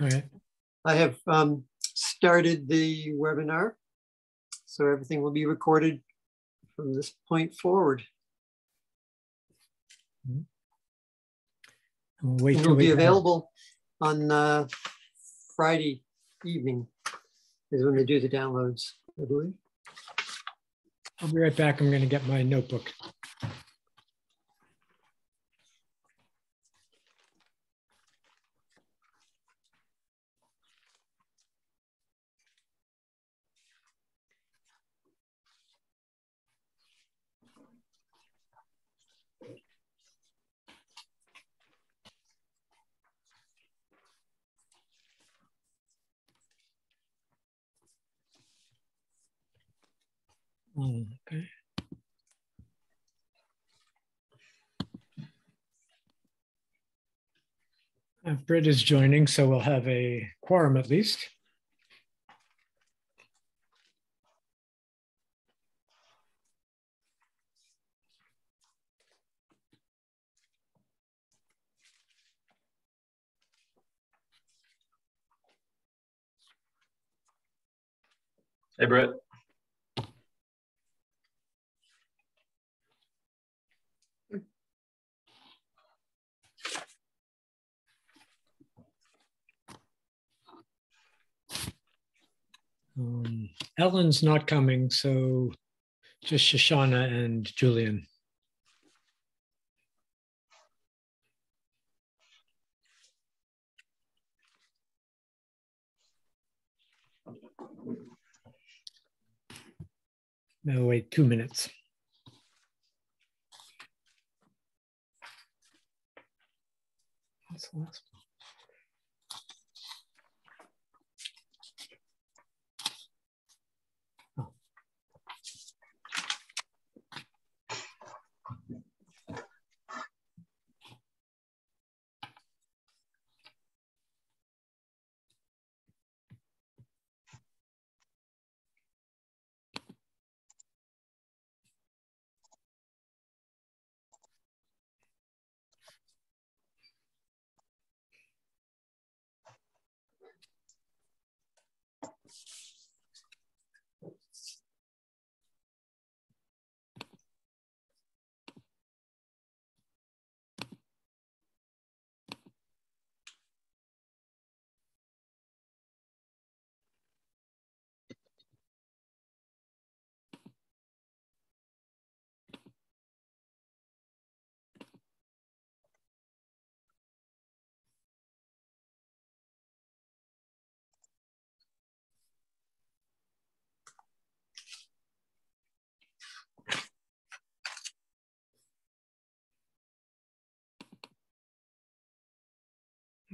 All right. I have um, started the webinar, so everything will be recorded from this point forward. We'll wait It will be available on uh, Friday evening is when they do the downloads, I believe. I'll be right back. I'm going to get my notebook. Oh, Okay. Uh, Britt is joining, so we'll have a quorum at least. Hey, Brett. Um, Ellen's not coming, so just Shoshana and Julian. No, wait, two minutes. What's the last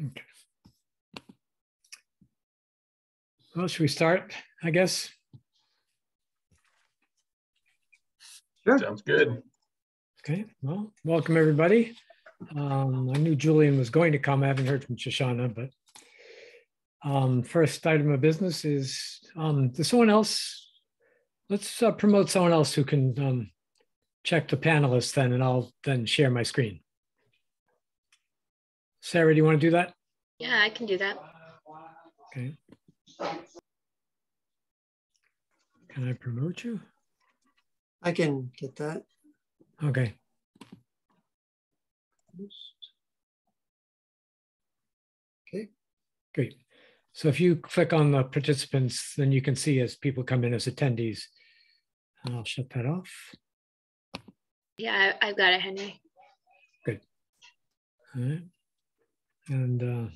Okay. Well, should we start, I guess? Sure. Sounds good. Okay, well, welcome everybody. Um, I knew Julian was going to come. I haven't heard from Shoshana, but um, first item of business is, um, does someone else, let's uh, promote someone else who can um, check the panelists then, and I'll then share my screen. Sarah, do you want to do that? Yeah, I can do that. Okay. Can I promote you? I can get that. Okay. Okay. Great. So if you click on the participants, then you can see as people come in as attendees. And I'll shut that off. Yeah, I, I've got it, Henry. Good. All right. And uh,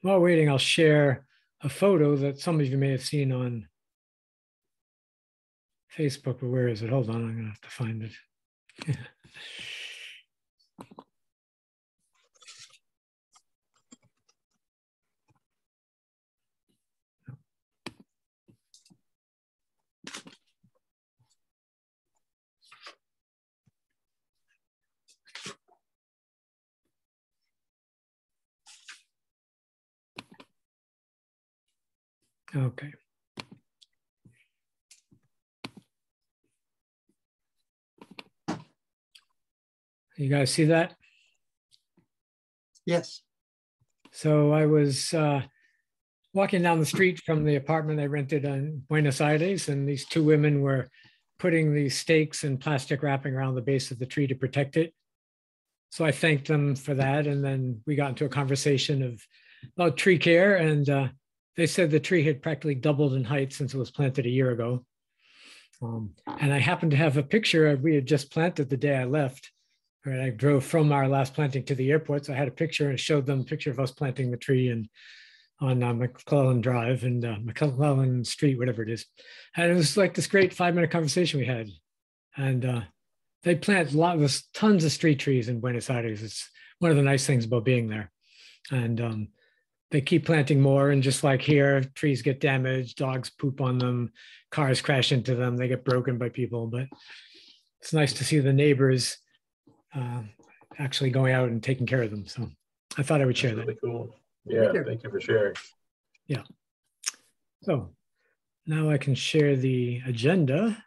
while waiting, I'll share a photo that some of you may have seen on Facebook, but where is it? Hold on, I'm gonna have to find it. Okay. You guys see that? Yes. So I was uh, walking down the street from the apartment I rented in Buenos Aires, and these two women were putting these stakes and plastic wrapping around the base of the tree to protect it. So I thanked them for that, and then we got into a conversation of about tree care, and uh, they said the tree had practically doubled in height since it was planted a year ago. Um, and I happened to have a picture of we had just planted the day I left. Right, I drove from our last planting to the airport, so I had a picture and showed them a picture of us planting the tree and on uh, McClellan Drive and uh, McClellan Street, whatever it is. And it was like this great five minute conversation we had. And uh, they plant lot, tons of street trees in Buenos Aires. It's one of the nice things about being there. And um, they keep planting more. And just like here, trees get damaged, dogs poop on them, cars crash into them, they get broken by people. But it's nice to see the neighbors uh, actually going out and taking care of them. So I thought I would share That's that. really cool. Yeah, you. thank you for sharing. Yeah so now I can share the agenda.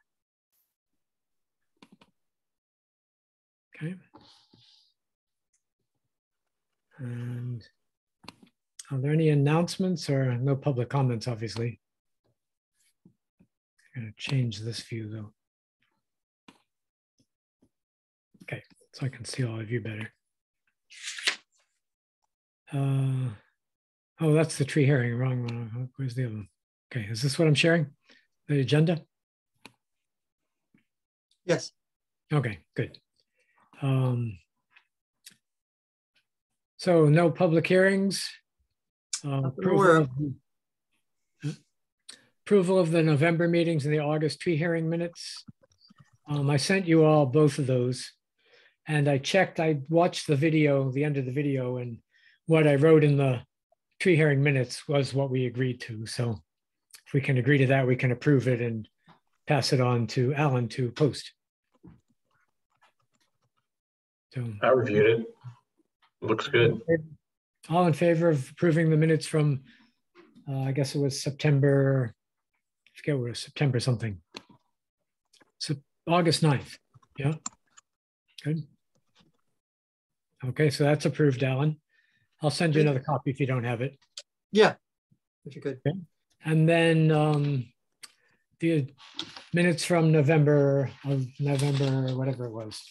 Okay. And are there any announcements or no public comments, obviously? I'm going to change this view though. Okay, so I can see all of you better. Uh, oh, that's the tree hearing, wrong one. Where's the other one? Okay, is this what I'm sharing? The agenda? Yes, Okay, good. Um, so no public hearings. Um, Not that I'm Approval of the- approval of the November meetings and the August tree hearing minutes. Um, I sent you all both of those. And I checked, I watched the video, the end of the video, and what I wrote in the tree hearing minutes was what we agreed to. So if we can agree to that, we can approve it and pass it on to Alan to post. So I reviewed it. Looks good. All in favor of approving the minutes from, uh, I guess it was September, I forget what it was, September something. So August 9th, yeah, good. Okay, so that's approved, Alan. I'll send you another copy if you don't have it. yeah, if you could. And then um, the minutes from November, of November, whatever it was.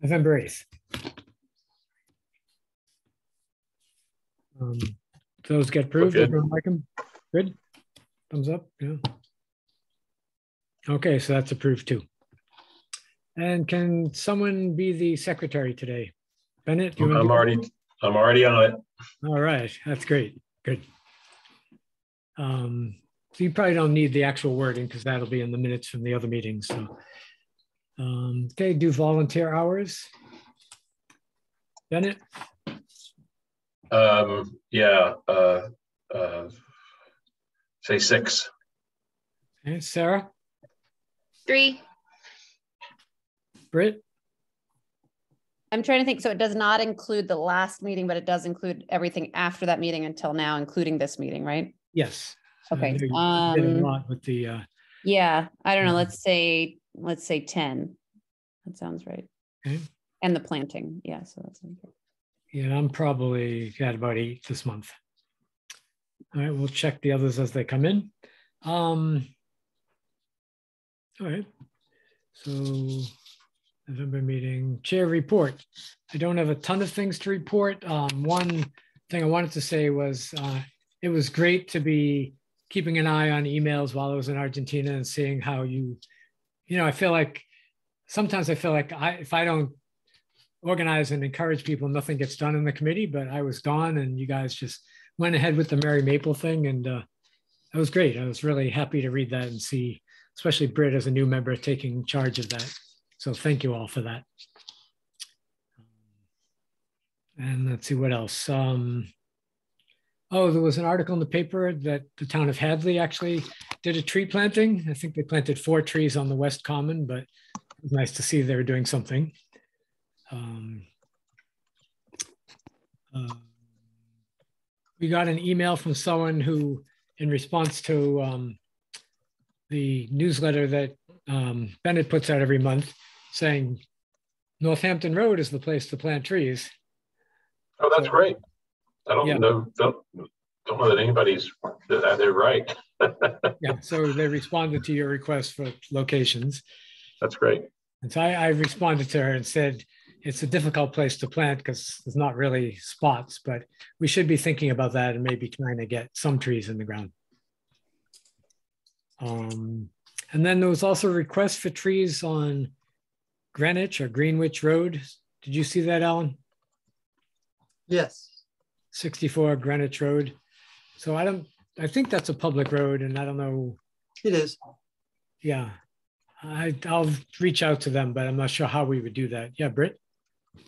November 8th. Um, Those get approved, good. everyone like them? Good? Thumbs up, yeah. Okay, so that's approved too. And can someone be the secretary today? Bennett? do you I'm do- already, I'm already on it. all right, that's great. Good. Um, so you probably don't need the actual wording because that'll be in the minutes from the other meetings. So, um, okay, do volunteer hours. Bennett, Um, yeah, uh, uh, say six. okay, Sarah, Three. Britt, I'm trying to think. So it does not include the last meeting, but it does include everything after that meeting until now, including this meeting, right? yes. Okay, know you a um, lot with the, uh, Yeah, I don't know. Let's say, let's say ten. That sounds right. Okay. And the planting. Yeah, so that's. okay. Yeah, I'm probably at about eight this month. All right, we'll check the others as they come in. Um, all right, so November meeting, chair report. I don't have a ton of things to report. Um, one thing I wanted to say was uh, it was great to be keeping an eye on emails while I was in Argentina and seeing how you, you know, I feel like sometimes I feel like I if I don't organize and encourage people, nothing gets done in the committee. But I was gone, and you guys just went ahead with the Mary Maple thing, and uh, that was great. I was really happy to read that and see, especially Britt as a new member taking charge of that. So thank you all for that. And let's see what else. Um, oh, there was an article in the paper that the town of Hadley actually did a tree planting. I think they planted four trees on the West Common, but it was nice to see they were doing something. Um, uh, we got an email from someone who, in response to um, the newsletter that um, Bennett puts out every month, saying Northampton Road is the place to plant trees. Oh, that's great. I don't know, don't, don't know that anybody's, that they're right. Yeah, so they responded to your request for locations. That's great. And so I, I responded to her and said, it's a difficult place to plant because there's not really spots, but we should be thinking about that and maybe trying to get some trees in the ground. Um, and then there was also a request for trees on Greenwich or Greenwich Road. Did you see that, Alan? Yes. 64 Greenwich Road. So I don't, I think that's a public road and I don't know, It is. yeah. I, I'll reach out to them, but I'm not sure how we would do that. Yeah, Britt?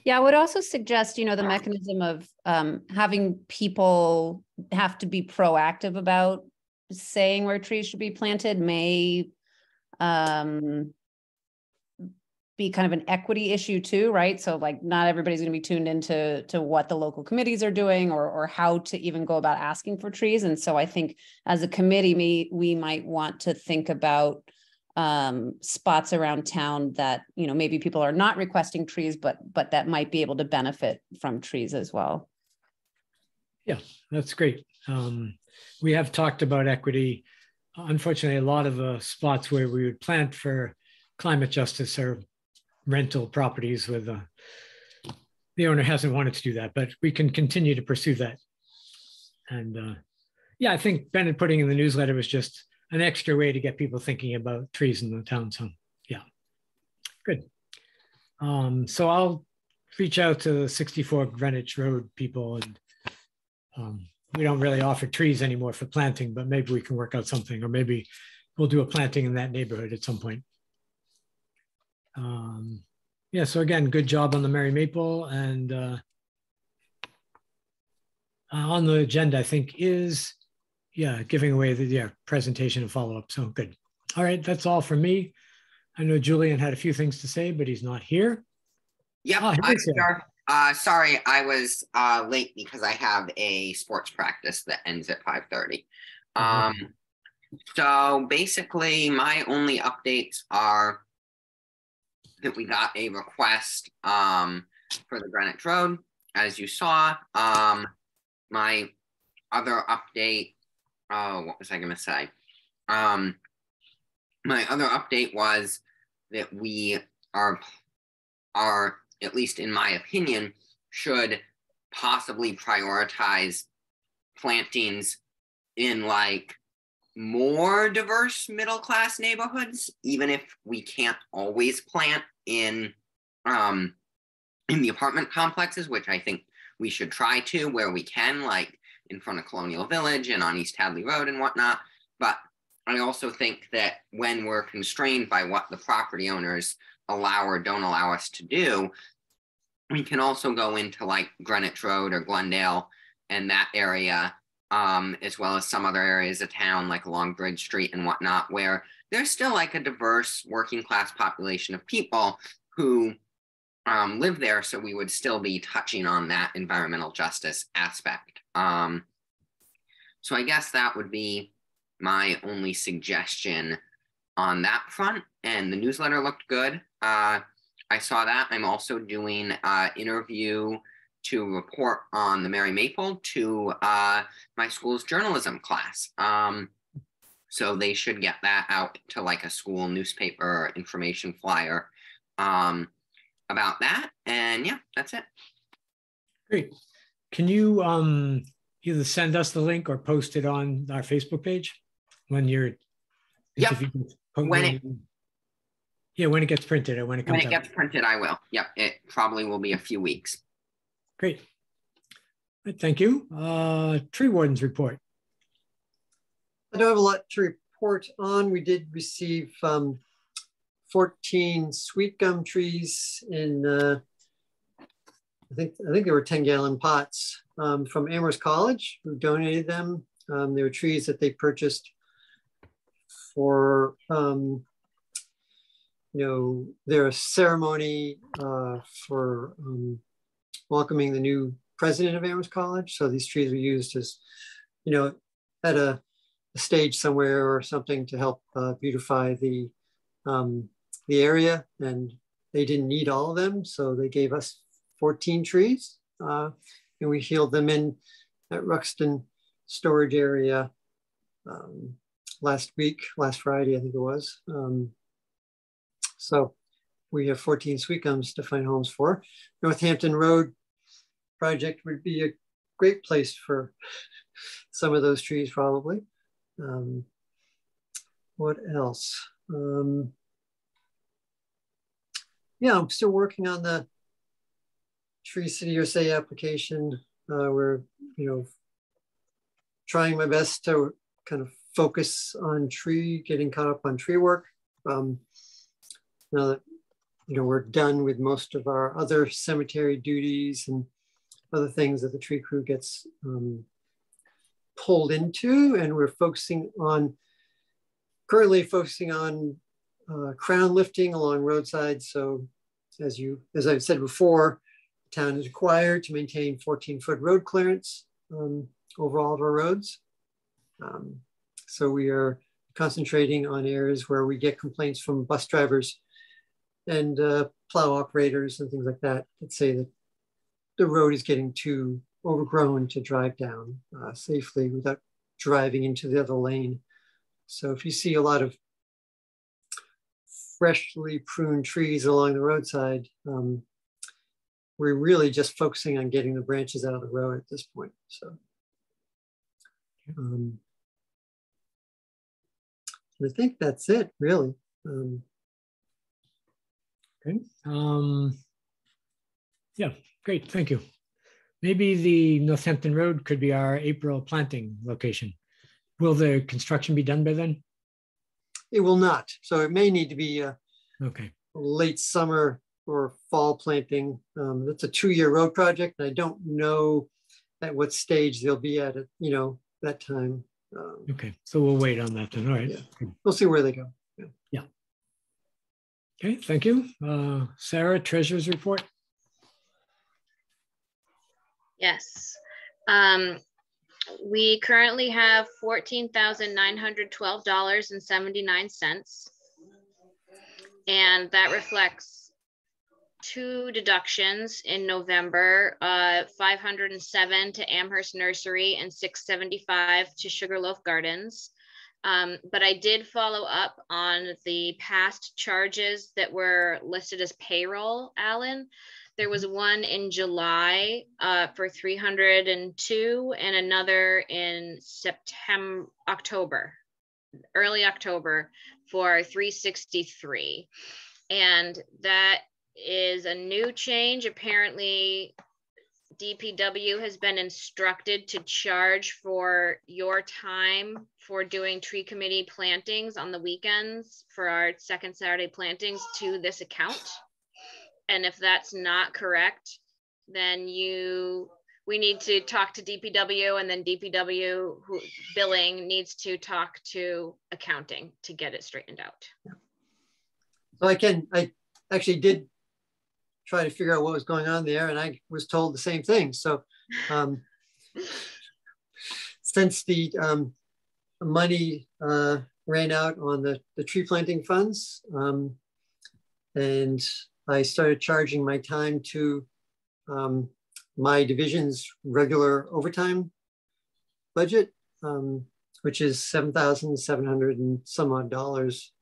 Yeah, I would also suggest, you know, the mechanism of um, having people have to be proactive about saying where trees should be planted may um, be kind of an equity issue too, right? So like not everybody's going to be tuned into to what the local committees are doing or or how to even go about asking for trees. And so I think as a committee, me we might want to think about um, spots around town that, you know, maybe people are not requesting trees, but, but that might be able to benefit from trees as well. Yeah, that's great. Um, we have talked about equity. Unfortunately, a lot of the spots where we would plant for climate justice are rental properties with uh, the owner hasn't wanted to do that, but we can continue to pursue that. And uh, yeah, I think Bennett putting in the newsletter was just an extra way to get people thinking about trees in the town. So yeah, good. Um, so I'll reach out to the 64 Greenwich Road people and um, we don't really offer trees anymore for planting, but maybe we can work out something, or maybe we'll do a planting in that neighborhood at some point. Um, yeah, so again, good job on the Mary Maple and uh, uh, on the agenda, I think is, yeah, giving away the yeah, presentation and follow-up. So good. All right, that's all for me. I know Julian had a few things to say, but he's not here. Yep, Ah, here I'm is Uh, sorry, I was uh, late because I have a sports practice that ends at 5:30. Mhm. Um, so basically, my only updates are that we got a request um, for the Greenwich Road, as you saw. Um, my other update, oh, what was I going to say? Um, my other update was that we are are at least in my opinion should possibly prioritize plantings in like more diverse middle class neighborhoods even if we can't always plant in um in the apartment complexes which i think we should try to where we can like in front of colonial village and on east hadley road and whatnot. But i also think that when we're constrained by what the property owners allow or don't allow us to do we can also go into like greenwich road or glendale and that area um, as well as some other areas of town like along bridge street and whatnot where there's still like a diverse working class population of people who um, live there so we would still be touching on that environmental justice aspect. Um, so i guess that would be my only suggestion on that front and the newsletter looked good. Uh, i saw that. I'm also doing an interview to report on the mary maple to uh, my school's journalism class. Um, so they should get that out to like a school newspaper information flyer. Um, about that and yeah that's it Great. Can you um, either send us the link or post it on our Facebook page when you're? Yep. if you can When it- Yeah, when it gets printed or when it comes. when it out. gets printed i will yep it probably will be a few weeks Great. Good, Thank you. Uh, Tree Warden's report. I don't have a lot to report on. We did receive um, 14 sweet gum trees in, uh, I think I think they were 10 gallon pots um, from Amherst College who donated them. Um, they were trees that they purchased for, um, you know, their ceremony uh, for um, welcoming the new president of Amherst College. So these trees were used as, you know, at a a stage somewhere or something to help uh, beautify the um, the area, and they didn't need all of them, so they gave us 14 trees, uh, and we healed them in at Ruxton storage area um, last week, last Friday, I think it was. Um, so we have 14 sweet gums to find homes for. Northampton Road project would be a great place for some of those trees probably. Um, what else? Um, yeah, I'm still working on the Tree City USA application. Uh, we're, you know, trying my best to kind of focus on tree, getting caught up on tree work. Um, now that, you know, we're done with most of our other cemetery duties and other things that the tree crew gets um, pulled into, and we're focusing on, currently focusing on uh, crown lifting along roadsides. So as you, as I've said before, the town is required to maintain 14 foot road clearance um, over all of our roads. Um, so we are concentrating on areas where we get complaints from bus drivers and uh, plow operators and things like that that say that the road is getting too overgrown to drive down uh, safely without driving into the other lane. So if you see a lot of freshly pruned trees along the roadside, um, we're really just focusing on getting the branches out of the road at this point. So um, I think that's it, really. Um, Okay. Um, yeah, great. Thank you. Maybe the Northampton Road could be our April planting location. Will the construction be done by then? It will not. So it may need to be a Okay. late summer or fall planting. Um, it's a two-year road project. and I don't know at what stage they'll be at it, you know, that time. Um, Okay. So we'll wait on that then. All right. Yeah. we'll see where they go. Yeah. Okay. Thank you. Uh, Sarah, treasurer's report. Yes. Um, we currently have fourteen thousand nine hundred twelve dollars and that reflects two deductions in November, uh, five hundred and seven to Amherst Nursery and six seventy-five to Sugarloaf Gardens. Um, but I did follow up on the past charges that were listed as payroll, Alan. There was one in July uh, for 302 and another in September, October, early October for 363. And that is a new change. Apparently, DPW has been instructed to charge for your time for doing tree committee plantings on the weekends for our second Saturday plantings to this account. And if that's not correct, then you, we need to talk to DPW and then DPW who billing needs to talk to accounting to get it straightened out. So I can, I actually did try to figure out what was going on there and I was told the same thing. So um, since the um, money uh, ran out on the, the tree planting funds um, and I started charging my time to um, my division's regular overtime budget, um, which is 7,700 and some odd dollars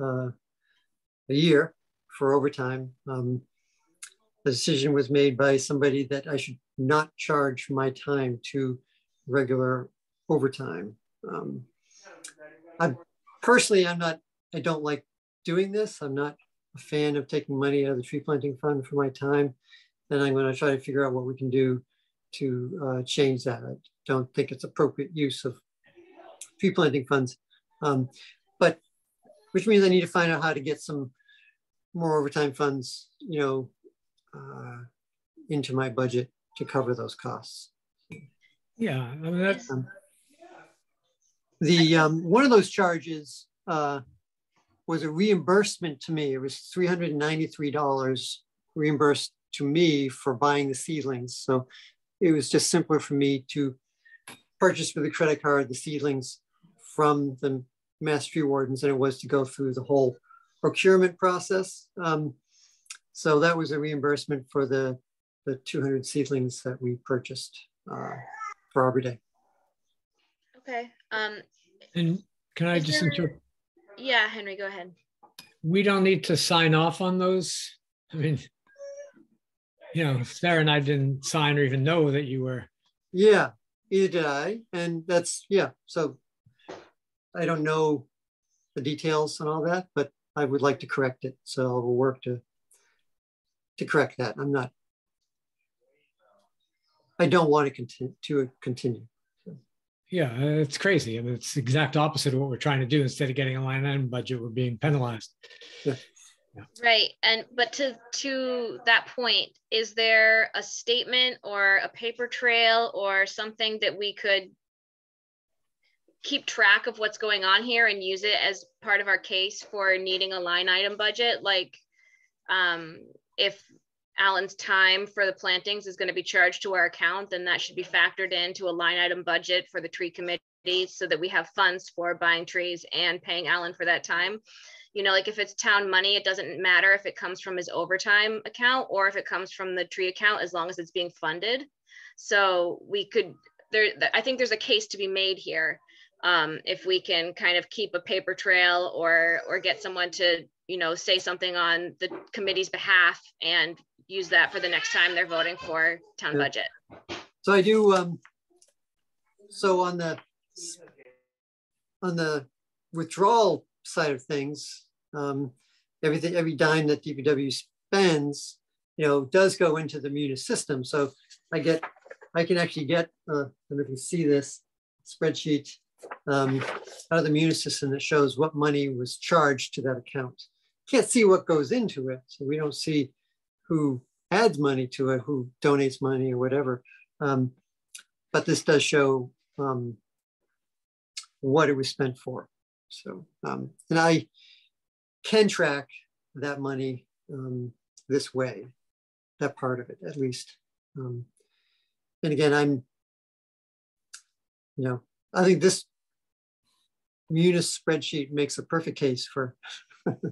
uh, a year for overtime. Um, the decision was made by somebody that I should not charge my time to regular overtime. Um, I personally, I'm not, I don't like doing this. I'm not a fan of taking money out of the tree planting fund for my time. then I'm going to try to figure out what we can do to uh, change that. I don't think it's appropriate use of tree planting funds. Um, but which means I need to find out how to get some more overtime funds, you know, uh, into my budget to cover those costs. Yeah. I mean, that's, Um, the um, one of those charges uh, was a reimbursement to me. It was three hundred and ninety-three dollars reimbursed to me for buying the seedlings. So it was just simpler for me to purchase with a credit card the seedlings from the Mass Tree Wardens than it was to go through the whole procurement process. Um, so that was a reimbursement for the the 200 seedlings that we purchased uh, for Arbor Day. Okay. Um, And can I just there- interrupt? Yeah, Henry, go ahead. We don't need to sign off on those. I mean, you know, Sarah and I didn't sign or even know that you were. Yeah, either did I. And that's, yeah, so I don't know the details and all that, but I would like to correct it. So I will work to to correct that. I'm not, I don't want to continue to continue. Yeah, it's crazy. I mean, it's the exact opposite of what we're trying to do. Instead of getting a line item budget, we're being penalized. Right. And but to to that point, is there a statement or a paper trail or something that we could keep track of what's going on here and use it as part of our case for needing a line item budget? Like um, if Alan's time for the plantings is going to be charged to our account, then that should be factored into a line item budget for the tree committee so that we have funds for buying trees and paying Alan for that time you know, like if it's town money, it doesn't matter if it comes from his overtime account or if it comes from the tree account, as long as it's being funded. So we could, there, I think there's a case to be made here. Um, if we can kind of keep a paper trail or, or get someone to, you know, say something on the committee's behalf and use that for the next time they're voting for town Yeah. budget. So I do, um, so on the, on the withdrawal side of things, um, everything, every dime that DPW spends, you know, does go into the Munis system. So I get, I can actually get, uh, I don't know if you can see this spreadsheet um, out of the Munis system that shows what money was charged to that account. Can't see what goes into it. So we don't see who adds money to it, who donates money or whatever. Um, but this does show um, what it was spent for. So, um, and I can track that money um, this way, that part of it at least. Um, and again, I'm, you know, I think this Munis spreadsheet makes a perfect case for,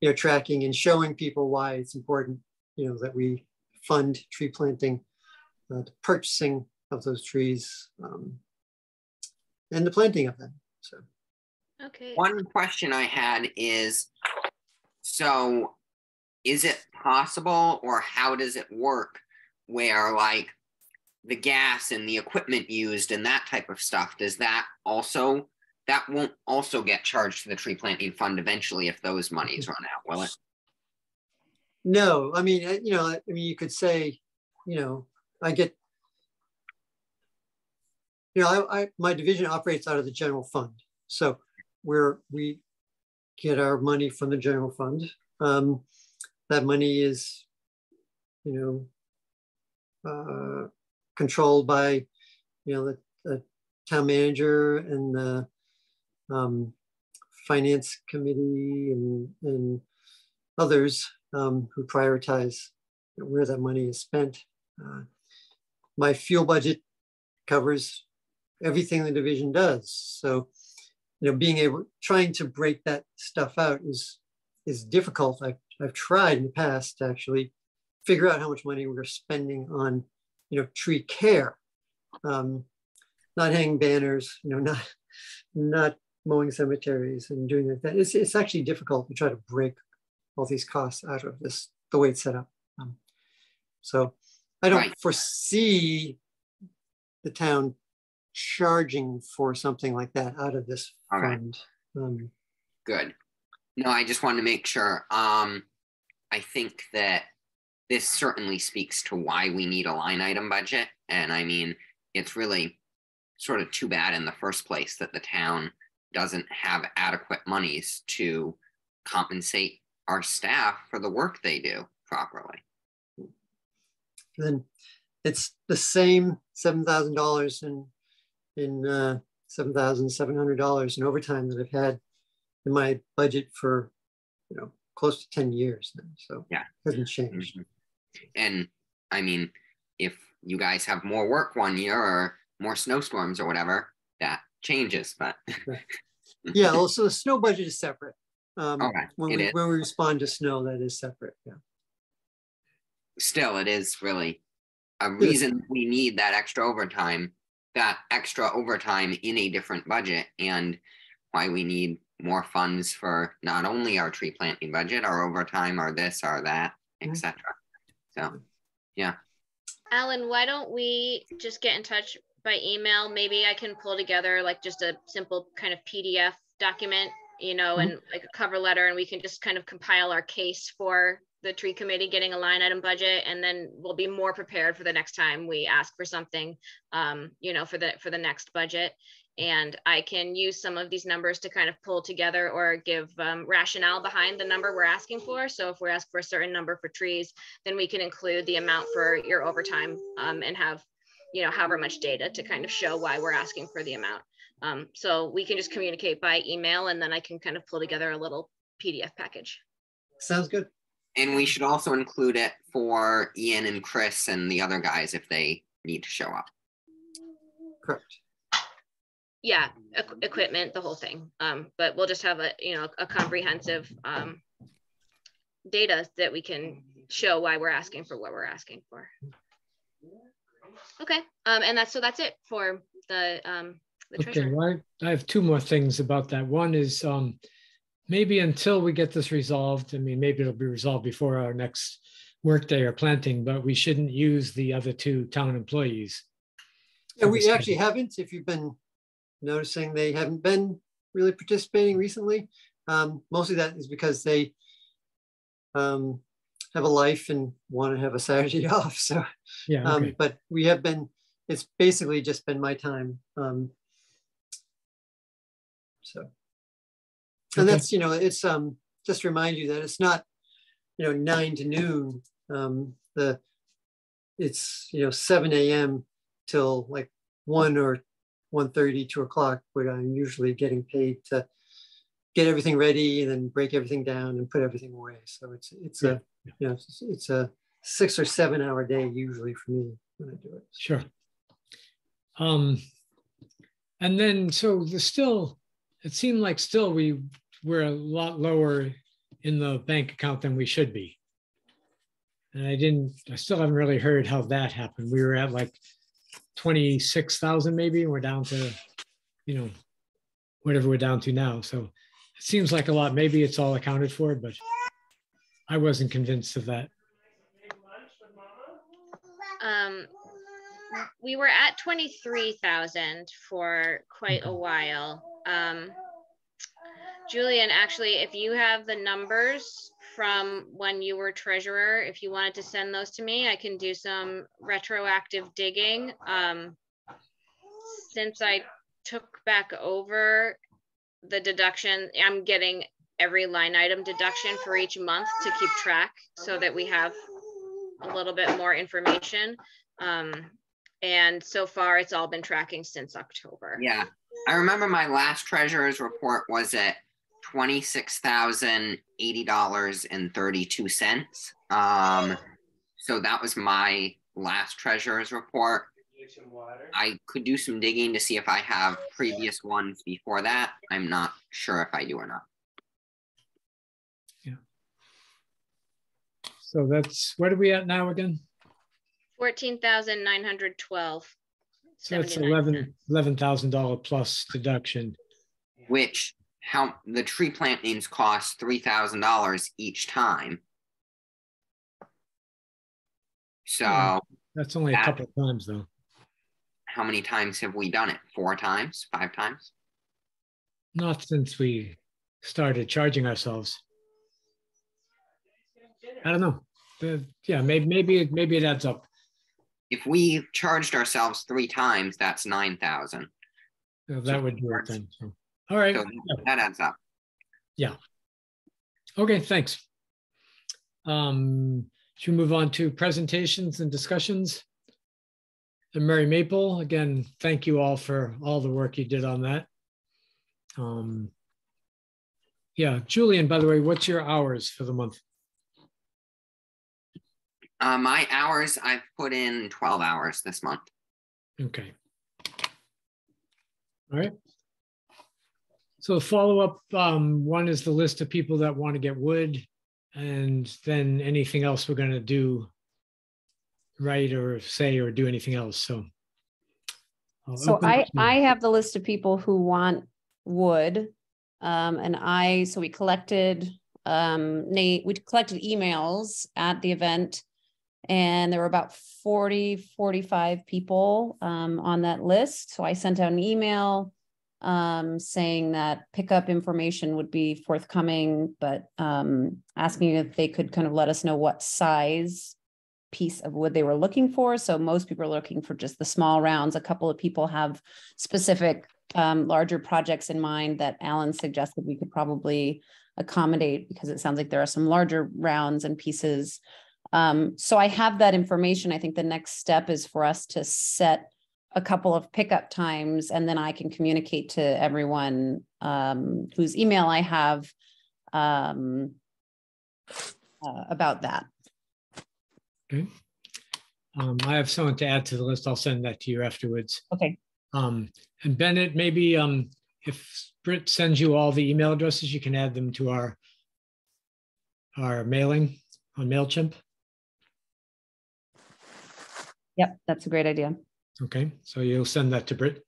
you know, tracking and showing people why it's important, you know, that we fund tree planting, uh, the purchasing of those trees, um, and the planting of them. So. Okay. One question I had is, so is it possible or how does it work where like the gas and the equipment used and that type of stuff, does that also, that won't also get charged to the tree planting fund eventually if those monies run out, will it? No, I mean, uh, you know, I mean, you could say, you know, I get, you know, I, I my division operates out of the general fund, so where we get our money from the general fund. Um, that money is, you know, uh, controlled by, you know, the, the town manager and the um, finance committee and and others um, who prioritize where that money is spent. Uh, my fuel budget covers everything the division does. So, you know, being able, trying to break that stuff out is is difficult. I've, I've tried in the past to actually figure out how much money we're spending on, you know, tree care, um, not hanging banners, you know, not not mowing cemeteries and doing like that. It's, it's actually difficult to try to break all these costs out of this, the way it's set up. Um, so I don't Right. foresee the town charging for something like that out of this All right. fund. Um, Good. No, I just wanted to make sure. Um, I think that this certainly speaks to why we need a line item budget. And I mean, it's really sort of too bad in the first place that the town doesn't have adequate monies to compensate our staff for the work they do properly. then it's the same seven thousand dollars in in uh, seven thousand seven hundred dollars in overtime that I've had in my budget for you know close to ten years now. So Yeah. it hasn't changed. And I mean, if you guys have more work one year or more snowstorms or whatever, that changes, but Yeah. Also, the snow budget is separate. Um, Okay, when it we is. when we respond to snow, that is separate. Yeah. still, it is really a reason we need that extra overtime, that extra overtime in a different budget and why we need more funds for not only our tree planting budget, our overtime, or this, or that, etc. So, yeah. Alan, why don't we just get in touch by email? Maybe I can pull together like just a simple kind of PDF document, you know, and like a cover letter, and we can just kind of compile our case for the tree committee getting a line item budget, and then we'll be more prepared for the next time we ask for something, um, you know, for the for the next budget. And I can use some of these numbers to kind of pull together or give um, rationale behind the number we're asking for. So if we're asking for a certain number for trees, then we can include the amount for your overtime um, and have, you know, however much data to kind of show why we're asking for the amount. Um, so we can just communicate by email and then I can kind of pull together a little PDF package. Sounds good. and we should also include it for Ian and Chris and the other guys if they need to show up. Correct. Yeah, equ- equipment, the whole thing. Um, but we'll just have a, you know, a comprehensive um, data that we can show why we're asking for what we're asking for. Okay, um, and that's, so that's it for the, um, the Okay, treasurer. well, I I have two more things about that. One is um, maybe until we get this resolved, I mean, maybe it'll be resolved before our next workday or planting, but we shouldn't use the other two town employees. Yeah, we Understood. actually haven't, if you've been noticing, they haven't been really participating recently. Um, mostly that is because they um, have a life and want to have a Saturday off, so, Yeah, um, but we have been, it's basically just been my time. Um, so. And Okay. that's, you know, it's, um, just to remind you that it's not, you know, nine to noon. Um, the, it's, you know, seven AM till like one or 1.30, 2 o'clock, where I'm usually getting paid to get everything ready and then break everything down and put everything away. So it's, it's a, know, it's, it's a six or seven hour day usually for me when I do it. sure. Um, and then, so the still, it seemed like still we were a lot lower in the bank account than we should be. And I didn't, I still haven't really heard how that happened. We were at like twenty-six thousand maybe, and we're down to, you know, whatever we're down to now. So it seems like a lot. Maybe it's all accounted for, but I wasn't convinced of that. Um, we were at twenty-three thousand for quite a while. Um, Julian, actually, if you have the numbers from when you were treasurer, if you wanted to send those to me, I can do some retroactive digging. Um, since I took back over the deduction, I'm getting every line item deduction for each month to keep track so that we have a little bit more information. Um, and so far, it's all been tracking since October. Yeah, I remember my last treasurer's report was at twenty-six thousand eighty dollars and thirty-two cents. Um, so that was my last treasurer's report. I could do some digging to see if I have previous ones before that. I'm not sure if I do or not. So that's, what are we at now again? Fourteen thousand nine hundred twelve. So it's eleven, eleven thousand dollar plus deduction. Which how the tree plantings cost three thousand dollars each time. So Hmm. That's only a couple of times though. how many times have we done it? Four times? Five times? Not since we started charging ourselves. I don't know. The- yeah, maybe, maybe, it- maybe it adds up. If we charged ourselves three times, that's nine thousand. So That would do it then. So, All right. So that adds up. Yeah. Okay, thanks. Um, should we move on to presentations and discussions? And Mary Maple, again, thank you all for all the work you did on that. Um, yeah, Julian, by the way, what's your hours for the month? Uh, my hours, I've put in twelve hours this month. Okay. All right. So follow up, um, one is the list of people that want to get wood. And then anything else we're gonna do write or say or do anything else. So. I'll So I, I have the list of people who want wood. Um, and I, so we collected, um, Nate, we collected emails at the event. And there were about 40, 45 people, um, on that list. So I sent out an email. Um, saying that pickup information would be forthcoming, but, um, asking if they could kind of let us know what size piece of wood they were looking for. So most people are looking for just the small rounds. A couple of people have specific um, larger projects in mind that Alan suggested we could probably accommodate because it sounds like there are some larger rounds and pieces. Um, so I have that information. I think the next step is for us to set a couple of pickup times and then I can communicate to everyone um, whose email I have um, uh, about that. Okay. Um, I have someone to add to the list. I'll send that to you afterwards. Okay. Um, and Bennett, maybe, um, if Britt sends you all the email addresses, you can add them to our our mailing on MailChimp. Yep, that's a great idea. Okay, so you'll send that to Britt.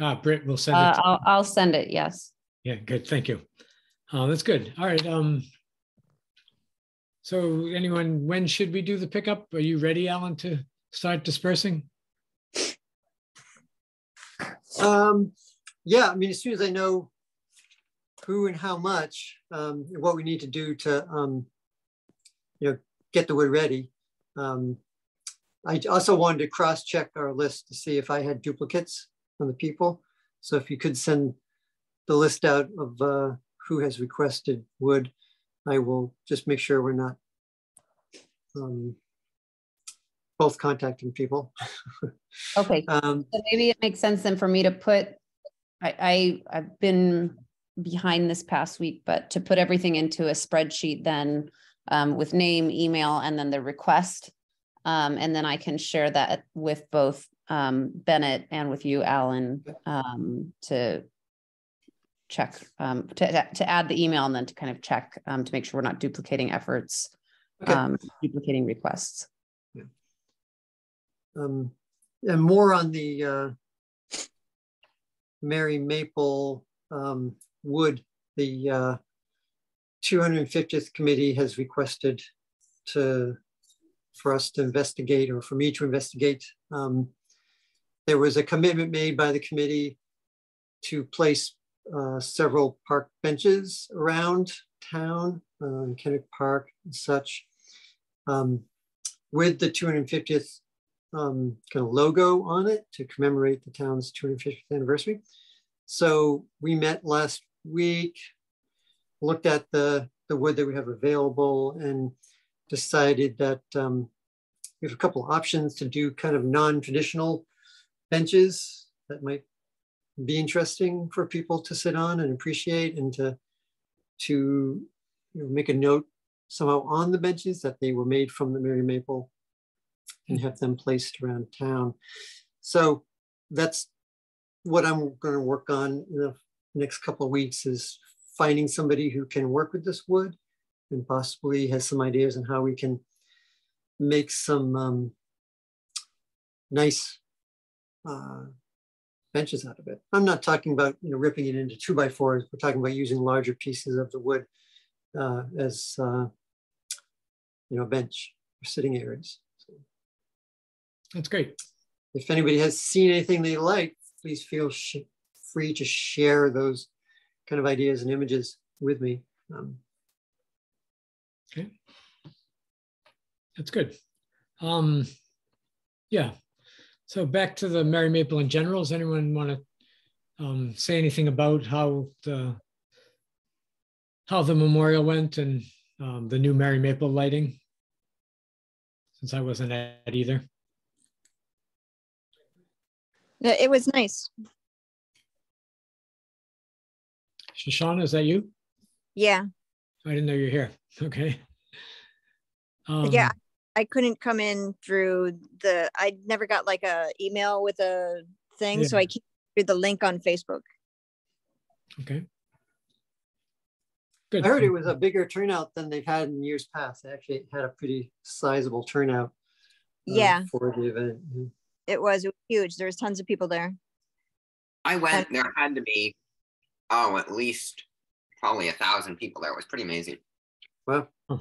Ah, Britt will send it. Uh, to- I'll, I'll send it. Yes. Yeah, good. Thank you. Uh, that's good. All right. Um, so anyone, when should we do the pickup? Are you ready, Alan, to start dispersing? Um, yeah, I mean, as soon as I know who and how much, um, and what we need to do to, um, you know, get the wood ready. Um, I also wanted to cross-check our list to see if I had duplicates from the people. So if you could send the list out of uh, who has requested wood, I will just make sure we're not um, both contacting people. Okay. Um, So maybe it makes sense then for me to put, I, I, I've been behind this past week, but to put everything into a spreadsheet then um, with name, email, and then the request. Um, and then I can share that with both um, Bennett and with you, Alan, um, to check, um, to, to add the email and then to kind of check um, to make sure we're not duplicating efforts, Okay. um, duplicating requests. um, and more on the uh, Mary Maple um, Wood, the uh, 250th committee has requested to for us to investigate or for me to investigate. Um, there was a commitment made by the committee to place uh, several park benches around town, uh, in Park and such. Um, with the 250th um, kind of logo on it to commemorate the town's 250th anniversary. So we met last week, looked at the, the wood that we have available and decided that um, we have a couple options to do kind of non-traditional benches that might be interesting for people to sit on and appreciate and to, to you know, make a note somehow on the benches that they were made from the Mary Maple and have them placed around town. So that's what I'm going to work on in the next couple of weeks is finding somebody who can work with this wood and possibly has some ideas on how we can make some um, nice uh, benches out of it. I'm not talking about you know ripping it into two by fours. We're talking about using larger pieces of the wood uh, as uh, you know bench or sitting areas. So That's great. if anybody has seen anything they like, please feel free to share those kind of ideas and images with me. Um, Okay. That's good. Um, yeah. So back to the Mary Maple in general. Does anyone want to um, say anything about how the how the memorial went and um, the new Mary Maple lighting? Since I wasn't at either. Yeah, It was nice. Shoshana, is that you? Yeah, I didn't know you're here. Okay. Um, yeah. I couldn't come in through the, I never got like a email with a thing, so I came through the link on Facebook. Okay. Good. I heard it was a bigger turnout than they've had in years past. They actually had a pretty sizable turnout Yeah, For the event. yeah. it was, it was huge. There was tons of people there. I went, there had to be, oh, at least probably a thousand people there. It was pretty amazing. Well, a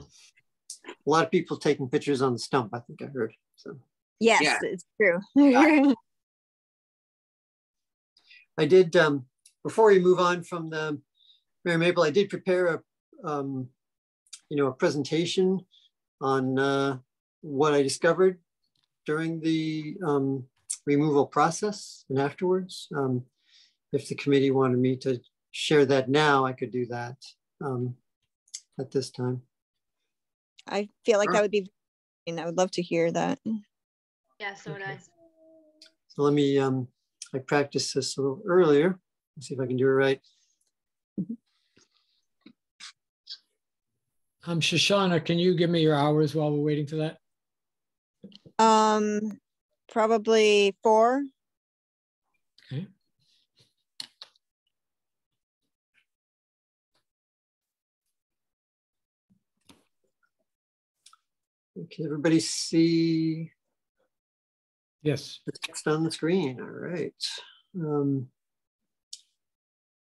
lot of people taking pictures on the stump, I think I heard, so. Yes, Yeah. it's true. I did, um, before we move on from the Mary Maple, I did prepare a, um, you know, a presentation on, uh, what I discovered during the, um, removal process and afterwards. Um, if the committee wanted me to share that now, I could do that, um, at this time. I feel like Sure. that would be, and I would love to hear that. Yeah, so would I. So let me, um, I practiced this a little earlier. Let's see if I can do it right. Um, Shoshana, can you give me your hours while we're waiting for that? Um, probably four. Okay. Okay, everybody see Yes. the text on the screen. All right. Um,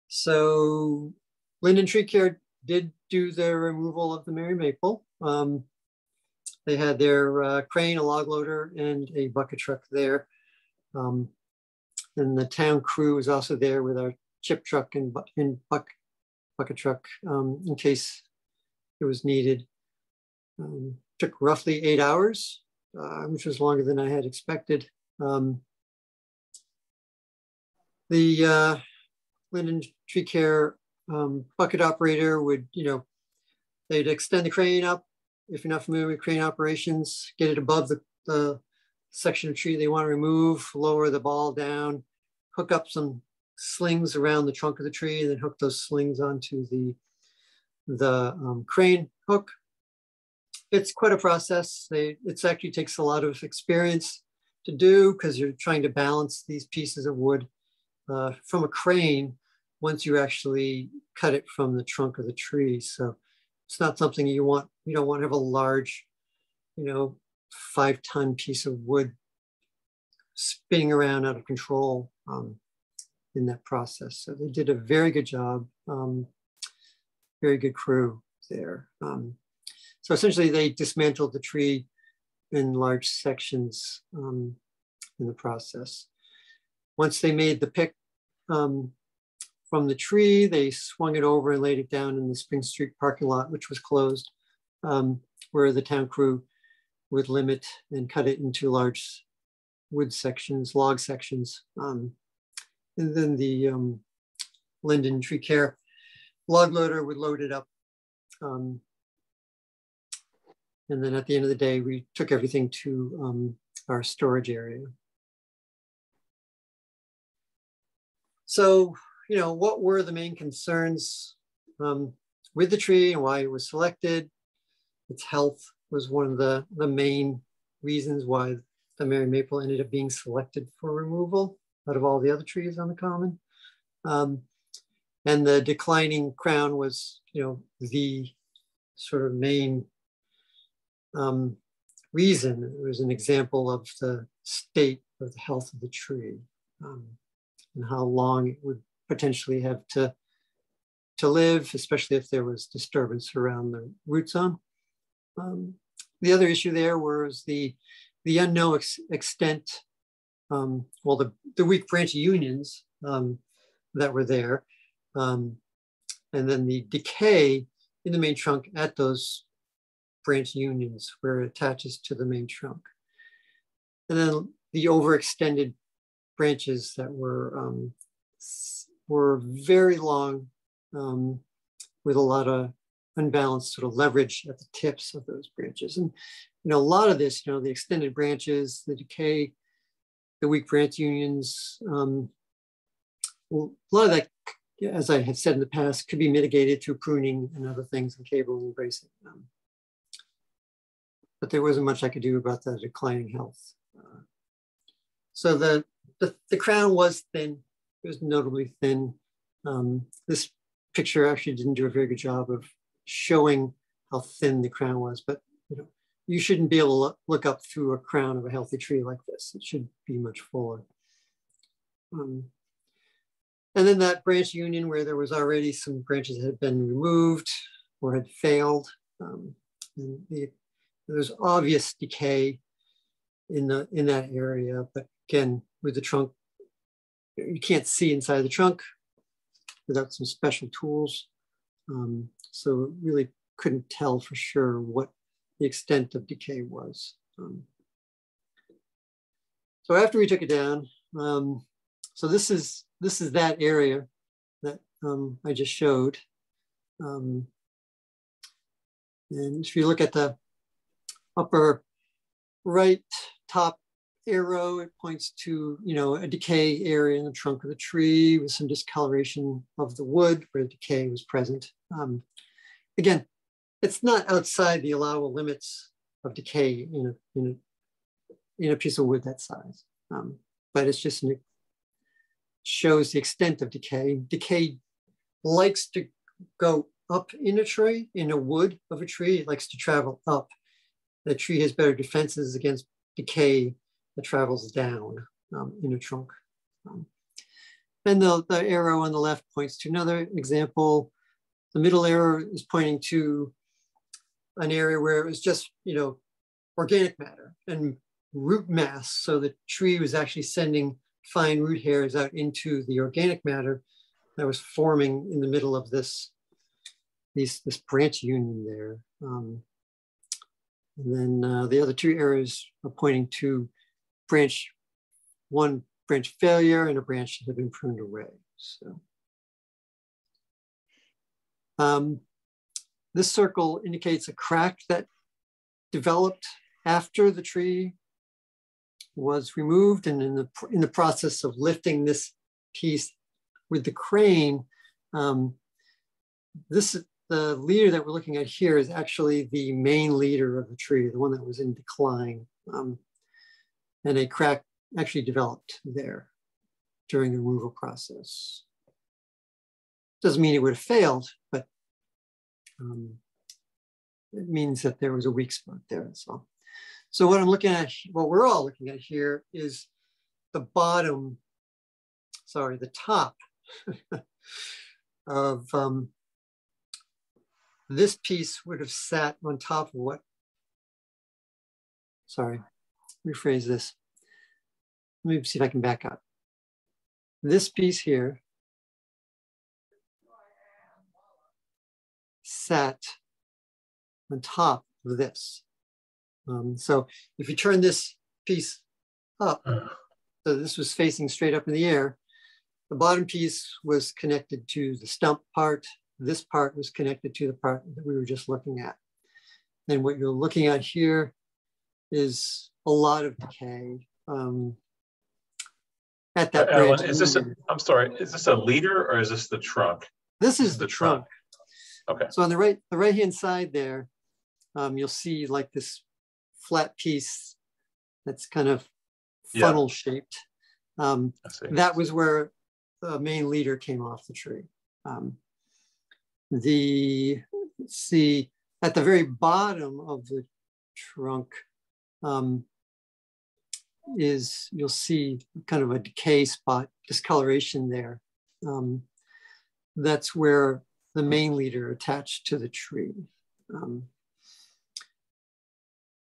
so Linden Tree Care did do the removal of the Mary Maple. Um, they had their uh, crane, a log loader, and a bucket truck there. Um, and the town crew was also there with our chip truck and, bu- and buck, bucket truck um, in case it was needed. Um, took roughly eight hours, uh, which was longer than I had expected. Um, the uh, Linden Tree Care um, bucket operator would, you know, they'd extend the crane up. If you're not familiar with crane operations, get it above the, the section of tree they want to remove, lower the ball down, hook up some slings around the trunk of the tree, and then hook those slings onto the, the um, crane hook. It's quite a process. They, it's actually takes a lot of experience to do because you're trying to balance these pieces of wood uh, from a crane once you actually cut it from the trunk of the tree. So it's not something you want, you don't want to have a large, you know, five ton piece of wood spinning around out of control um, in that process. So they did a very good job, um, very good crew there. Um, so essentially they dismantled the tree in large sections um, in the process. Once they made the pick um, from the tree, they swung it over and laid it down in the Spring Street parking lot, which was closed, um, where the town crew would limit and cut it into large wood sections, log sections. Um, and then the um, Linden Tree Care log loader would load it up. Um, and then at the end of the day, we took everything to um, our storage area. So, you know, what were the main concerns um, with the tree and why it was selected? Its health was one of the, the main reasons why the Mary Maple ended up being selected for removal out of all the other trees on the common. Um, and the declining crown was, you know, the sort of main um, reason. It was an example of the state of the health of the tree um, and how long it would potentially have to, to live, especially if there was disturbance around the root zone. Um, the other issue there was the, the unknown ex extent, um, well, the, the weak branch unions um, that were there, um, and then the decay in the main trunk at those branch unions where it attaches to the main trunk. And then the overextended branches that were um, were very long um, with a lot of unbalanced sort of leverage at the tips of those branches. And you know, a lot of this, you know, the extended branches, the decay, the weak branch unions, um, well, a lot of that, as I have said in the past, could be mitigated through pruning and other things and cabling and bracing. Um, but there wasn't much I could do about the declining health. Uh, so the, the, the crown was thin, it was notably thin. Um, this picture actually didn't do a very good job of showing how thin the crown was, but you know, you shouldn't be able to look, look up through a crown of a healthy tree like this. It should be much fuller. Um, and then that branch union where there was already some branches that had been removed or had failed. Um, and the, there's obvious decay in the in that area, but again, with the trunk, you can't see inside the trunk without some special tools. Um, so really couldn't tell for sure what the extent of decay was. Um, so after we took it down, um, so this is this is that area that um, I just showed. Um, and if you look at the upper right top arrow, it points to, you know, a decay area in the trunk of the tree with some discoloration of the wood where decay was present. Um, again, it's not outside the allowable limits of decay in a, in a, in a piece of wood that size. Um, but it's just an, shows the extent of decay. Decay likes to go up in a tree, in a wood of a tree, it likes to travel up. The tree has better defenses against decay that travels down um, in a trunk. Um, and the, the arrow on the left points to another example. The middle arrow is pointing to an area where it was just, you know, organic matter and root mass. So the tree was actually sending fine root hairs out into the organic matter that was forming in the middle of this, these, this branch union there. Um, and then uh, the other two arrows are pointing to branch, one branch failure and a branch that had been pruned away. So um, this circle indicates a crack that developed after the tree was removed and in the, in the process of lifting this piece with the crane, um, this the leader that we're looking at here is actually the main leader of the tree, the one that was in decline. Um, and a crack actually developed there during the removal process. Doesn't mean it would have failed, but um, it means that there was a weak spot there. So, so what I'm looking at, what we're all looking at here is the bottom, sorry, the top of um, this piece would have sat on top of what, sorry, rephrase this. Let me see if I can back up. This piece here sat on top of this. Um, so if you turn this piece up, so this was facing straight up in the air, the bottom piece was connected to the stump part. This part was connected to the part that we were just looking at. And what you're looking at here is a lot of decay. Um, at that uh, Alan, is this a, I'm sorry, is this a leader or is this the trunk? This is the, trunk. trunk. Okay. So on the right, the right hand side there, um, you'll see like this flat piece that's kind of funnel shaped. Um, that was where the main leader came off the tree. Um, the see at the very bottom of the trunk um, is you'll see kind of a decay spot, discoloration there. Um, that's where the main leader attached to the tree. Um,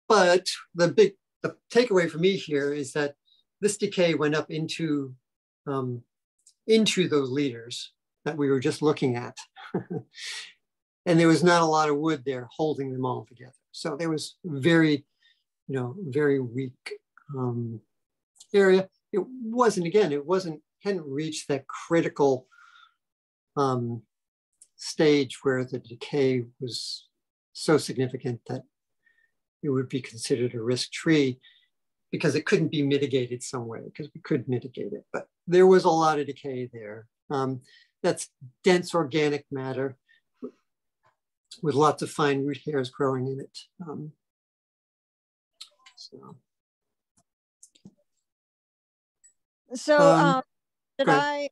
but the big the takeaway for me here is that this decay went up into um, into those leaders that we were just looking at. and there was not a lot of wood there holding them all together. So there was very, you know, very weak um, area. It wasn't, again, it wasn't, hadn't reached that critical um, stage where the decay was so significant that it would be considered a risk tree because it couldn't be mitigated some way because we could mitigate it. But there was a lot of decay there. Um, that's dense organic matter with lots of fine root hairs growing in it. Um, so. So, um, um, did I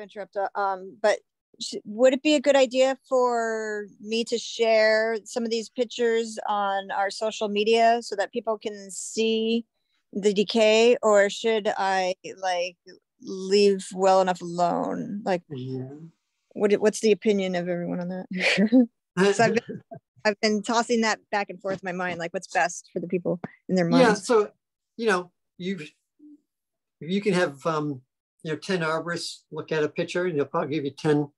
interrupt? Uh, um, but sh- would it be a good idea for me to share some of these pictures on our social media so that people can see the decay or should I like leave well enough alone? Like Yeah. what what's the opinion of everyone on that? So I've I've been tossing that back and forth in my mind, like what's best for the people in their mind. Yeah, so, you know, you, you can have, um, you know, 10 arborists look at a picture and they'll probably give you 10,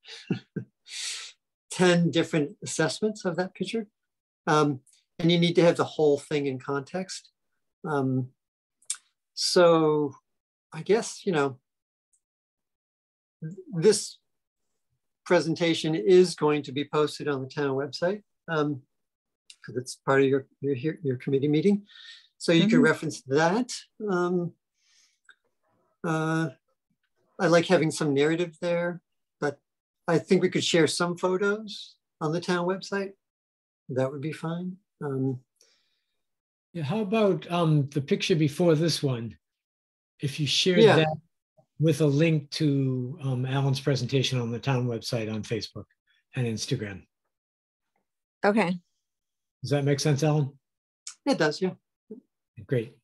10 different assessments of that picture. Um, and you need to have the whole thing in context. Um, so I guess, you know, this presentation is going to be posted on the town website. Um, because it's part of your, your, your- committee meeting. So you can Mhm. reference that. Um, uh, I like having some narrative there, but I think we could share some photos on the town website. That would be fine. Um, Yeah, how about um the picture before this one? If you share Yeah. that with a link to um Alan's presentation on the town website on Facebook and Instagram. Okay. Does that make sense, Alan? it does, yeah. Great.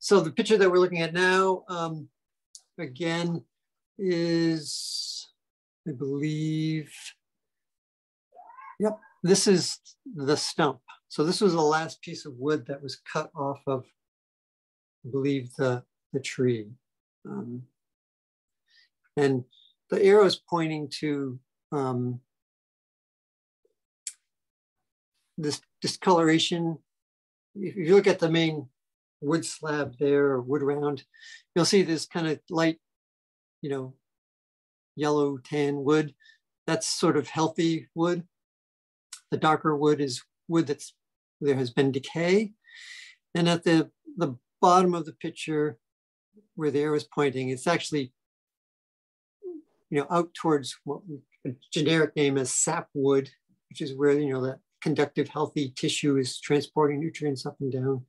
So the picture that we're looking at now, um, again, is, I believe, yep, this is the stump. So this was the last piece of wood that was cut off of, I believe, the, the tree. Um, and the arrow is pointing to um, this discoloration. If you look at the main wood slab there or wood round, you'll see this kind of light, you know, yellow tan wood. That's sort of healthy wood. The darker wood is wood that's there has been decay. And at the, the bottom of the picture where the arrow is pointing, it's actually, you know, out towards what a generic name as sap wood, which is where, you know, that conductive healthy tissue is transporting nutrients up and down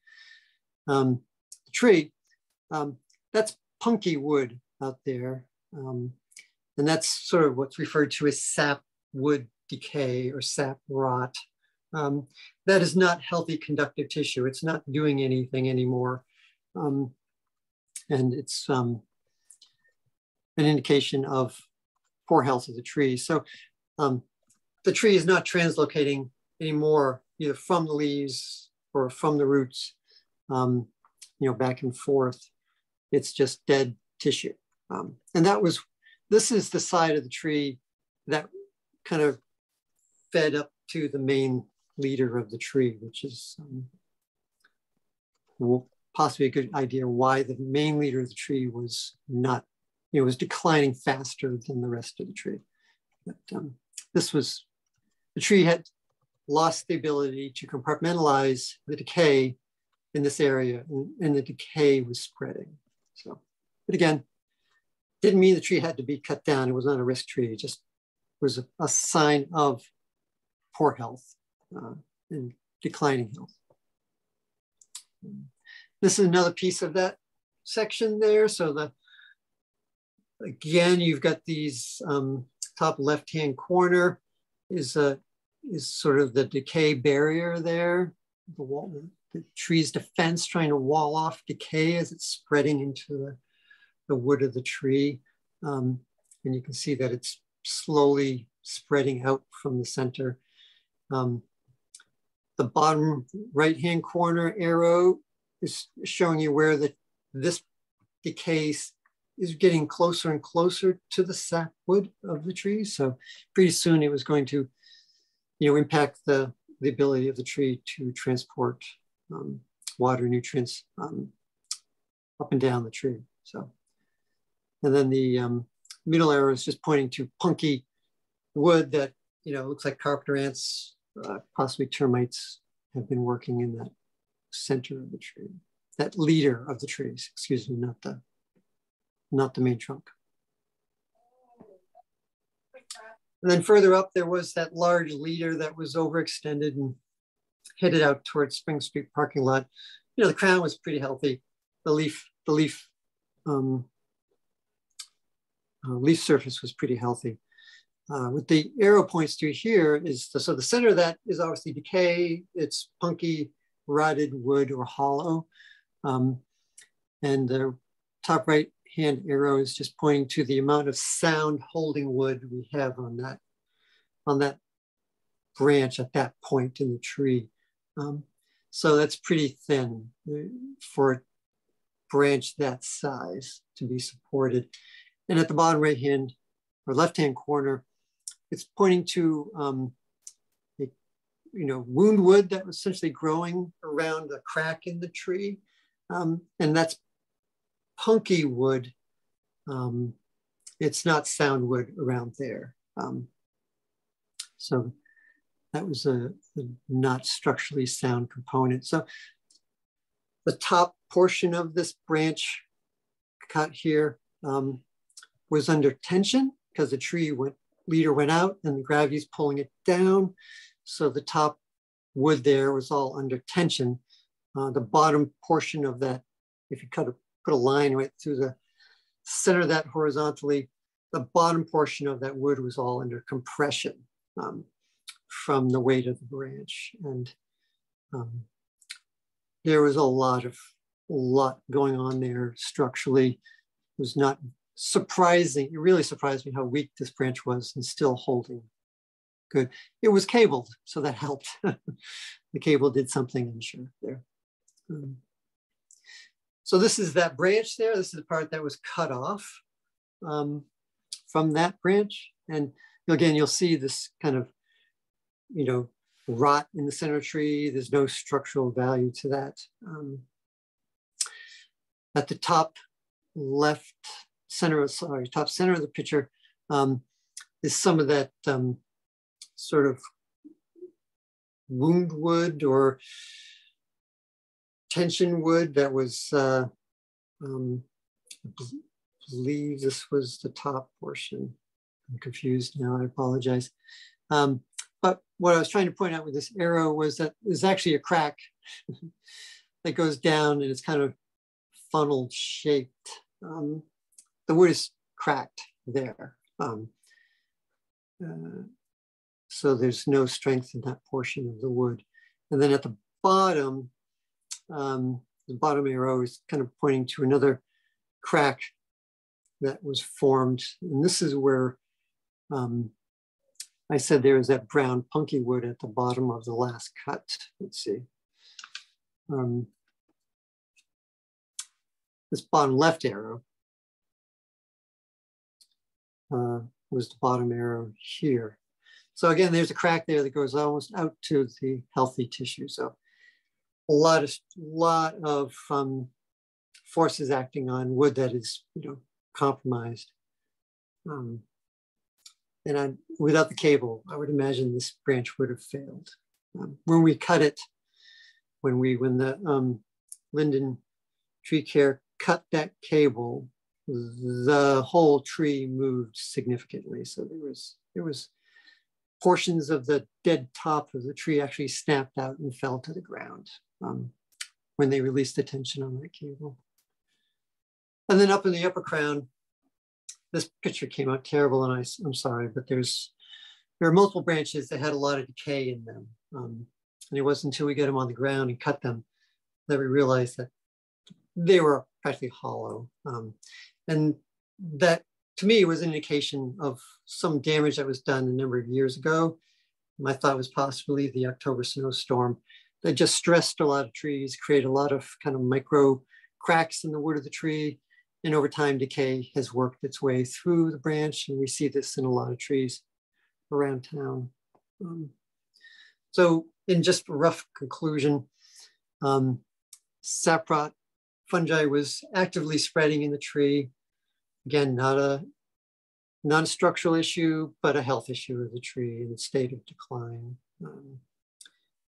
um, the tree. Um, that's punky wood out there. Um, and that's sort of what's referred to as sap wood decay or sap rot. Um, that is not healthy conductive tissue. It's not doing anything anymore. Um, and it's um, an indication of poor health of the tree. So um, the tree is not translocating anymore, either from the leaves or from the roots um, you know, back and forth. It's just dead tissue. Um, and that was, this is the side of the tree that kind of fed up to the main leader of the tree, which is um, possibly a good idea why the main leader of the tree was not, you know, was declining faster than the rest of the tree. But um, this was, the tree had lost the ability to compartmentalize the decay in this area and, and the decay was spreading. So, but again, didn't mean the tree had to be cut down. It was not a risk tree. It just was a, a sign of poor health uh, and declining health. This is another piece of that section there. So the, again, you've got these um, top left-hand corner is a, is sort of the decay barrier there. The wall, the tree's defense trying to wall off decay as it's spreading into the, the wood of the tree. Um, and you can see that it's slowly spreading out from the center. Um, the bottom right-hand corner arrow is showing you where the, this decay is getting closer and closer to the sapwood of the tree. So pretty soon it was going to, you know, impact the, the ability of the tree to transport um, water nutrients um, up and down the tree. So, and then the um, middle arrow is just pointing to punky wood that, you know, looks like carpenter ants, uh, possibly termites have been working in that center of the tree, that leader of the trees, excuse me, not the, not the main trunk. And then further up, there was that large leader that was overextended and headed out towards Spring Street parking lot. You know, the crown was pretty healthy. The leaf, the leaf um, uh, leaf surface was pretty healthy. Uh, what the arrow points to here is the, so the center of that is obviously decay. It's punky, rotted wood or hollow. Um, and the top right hand arrow is just pointing to the amount of sound holding wood we have on that, on that branch at that point in the tree. Um, so that's pretty thin uh, for a branch that size to be supported. And at the bottom right hand or left hand corner, it's pointing to um, you know, wound wood that was essentially growing around a crack in the tree. Um, and that's punky wood. Um, it's not sound wood around there. Um, so that was a, a, not structurally sound component. So the top portion of this branch cut here um, was under tension because the tree went leader went out and the gravity is pulling it down. So the top wood there was all under tension. Uh, the bottom portion of that, if you cut a, put a line right through the center of that horizontally, the bottom portion of that wood was all under compression um, from the weight of the branch. And um, there was a lot of, a lot going on there structurally. It was not surprising, it really surprised me how weak this branch was and still holding good. It was cabled, so that helped. the cable did something, I'm sure, there. Um, so this is that branch there. This is the part that was cut off um, from that branch. And again, you'll see this kind of, you know, rot in the center tree. There's no structural value to that. Um, at the top left center sorry, top center of the picture um, is some of that um, sort of wound wood or tension wood that was, uh, um, I believe this was the top portion. I'm confused now, I apologize. Um, but what I was trying to point out with this arrow was that there's actually a crack that goes down and it's kind of funnel shaped. Um, the wood is cracked there. Um, uh, so there's no strength in that portion of the wood. And then at the bottom, um, the bottom arrow is kind of pointing to another crack that was formed. And this is where um, I said there is that brown punky wood at the bottom of the last cut. Let's see. Um, this bottom left arrow uh, was the bottom arrow here. So again, there's a crack there that goes almost out to the healthy tissue. So a lot of lot of um, forces acting on wood that is you know compromised. Um, and I, without the cable, I would imagine this branch would have failed. Um, when we cut it, when we when the um, Linden Tree Care cut that cable, the whole tree moved significantly. So there was there was portions of the dead top of the tree actually snapped out and fell to the ground um, when they released the tension on that cable. And then up in the upper crown, this picture came out terrible, and I, I'm sorry, but there's there are multiple branches that had a lot of decay in them. Um, and it wasn't until we got them on the ground and cut them that we realized that they were practically hollow. Um, and that to me was an indication of some damage that was done a number of years ago. My thought was possibly the October snowstorm that just stressed a lot of trees, created a lot of kind of micro cracks in the wood of the tree. And over time, decay has worked its way through the branch. And we see this in a lot of trees around town. Um, so in just a rough conclusion, um, saprot fungi was actively spreading in the tree. Again, not a not a structural issue, but a health issue of the tree in a state of decline. Um,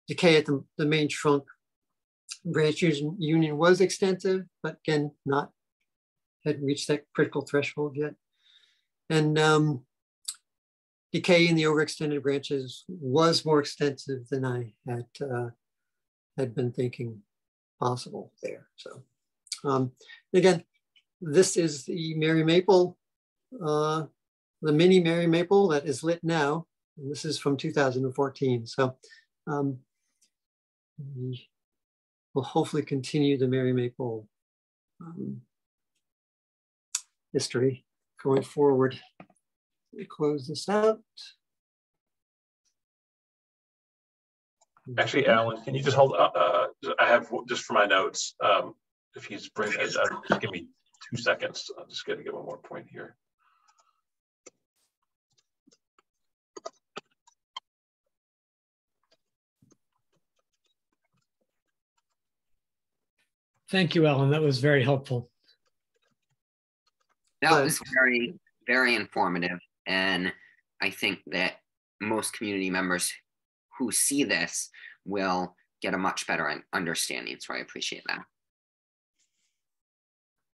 decay at the, the main trunk branch union was extensive, but again, not had reached that critical threshold yet. And um, decay in the overextended branches was more extensive than I had uh, had been thinking possible there. So um, again, this is the Mary Maple uh, the mini Mary Maple that is lit now. And this is from 2014. So um, we will hopefully continue the Mary Maple um, history going forward. Let me close this out. Actually, Alan, can you just hold, uh, uh, I have, just for my notes, um, if he's bringing, uh, just give me two seconds. I'm just gonna get one more point here. Thank you, Ellen. That was very helpful. That was very, very informative. And I think that most community members who see this will get a much better understanding. So I appreciate that.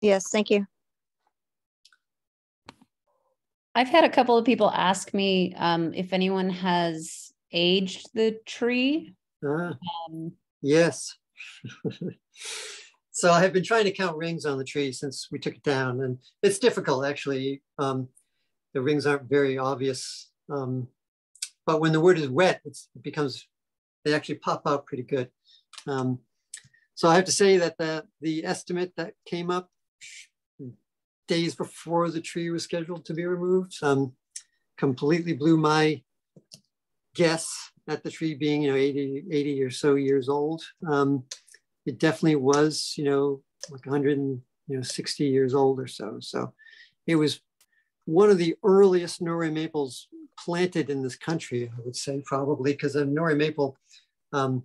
Yes, thank you. I've had a couple of people ask me um, if anyone has aged the tree. Ah, Um, yes. so I have been trying to count rings on the tree since we took it down, and it's difficult actually. Um, the rings aren't very obvious, um, but when the wood is wet, it's, it becomes they actually pop out pretty good. Um, so I have to say that the the estimate that came up days before the tree was scheduled to be removed. Um, completely blew my guess at the tree being you know 80 80 or so years old. Um, it definitely was you know like 100 and you know 60 years old or so. So it was one of the earliest Norway maples planted in this country i would say probably because the Norway maple um,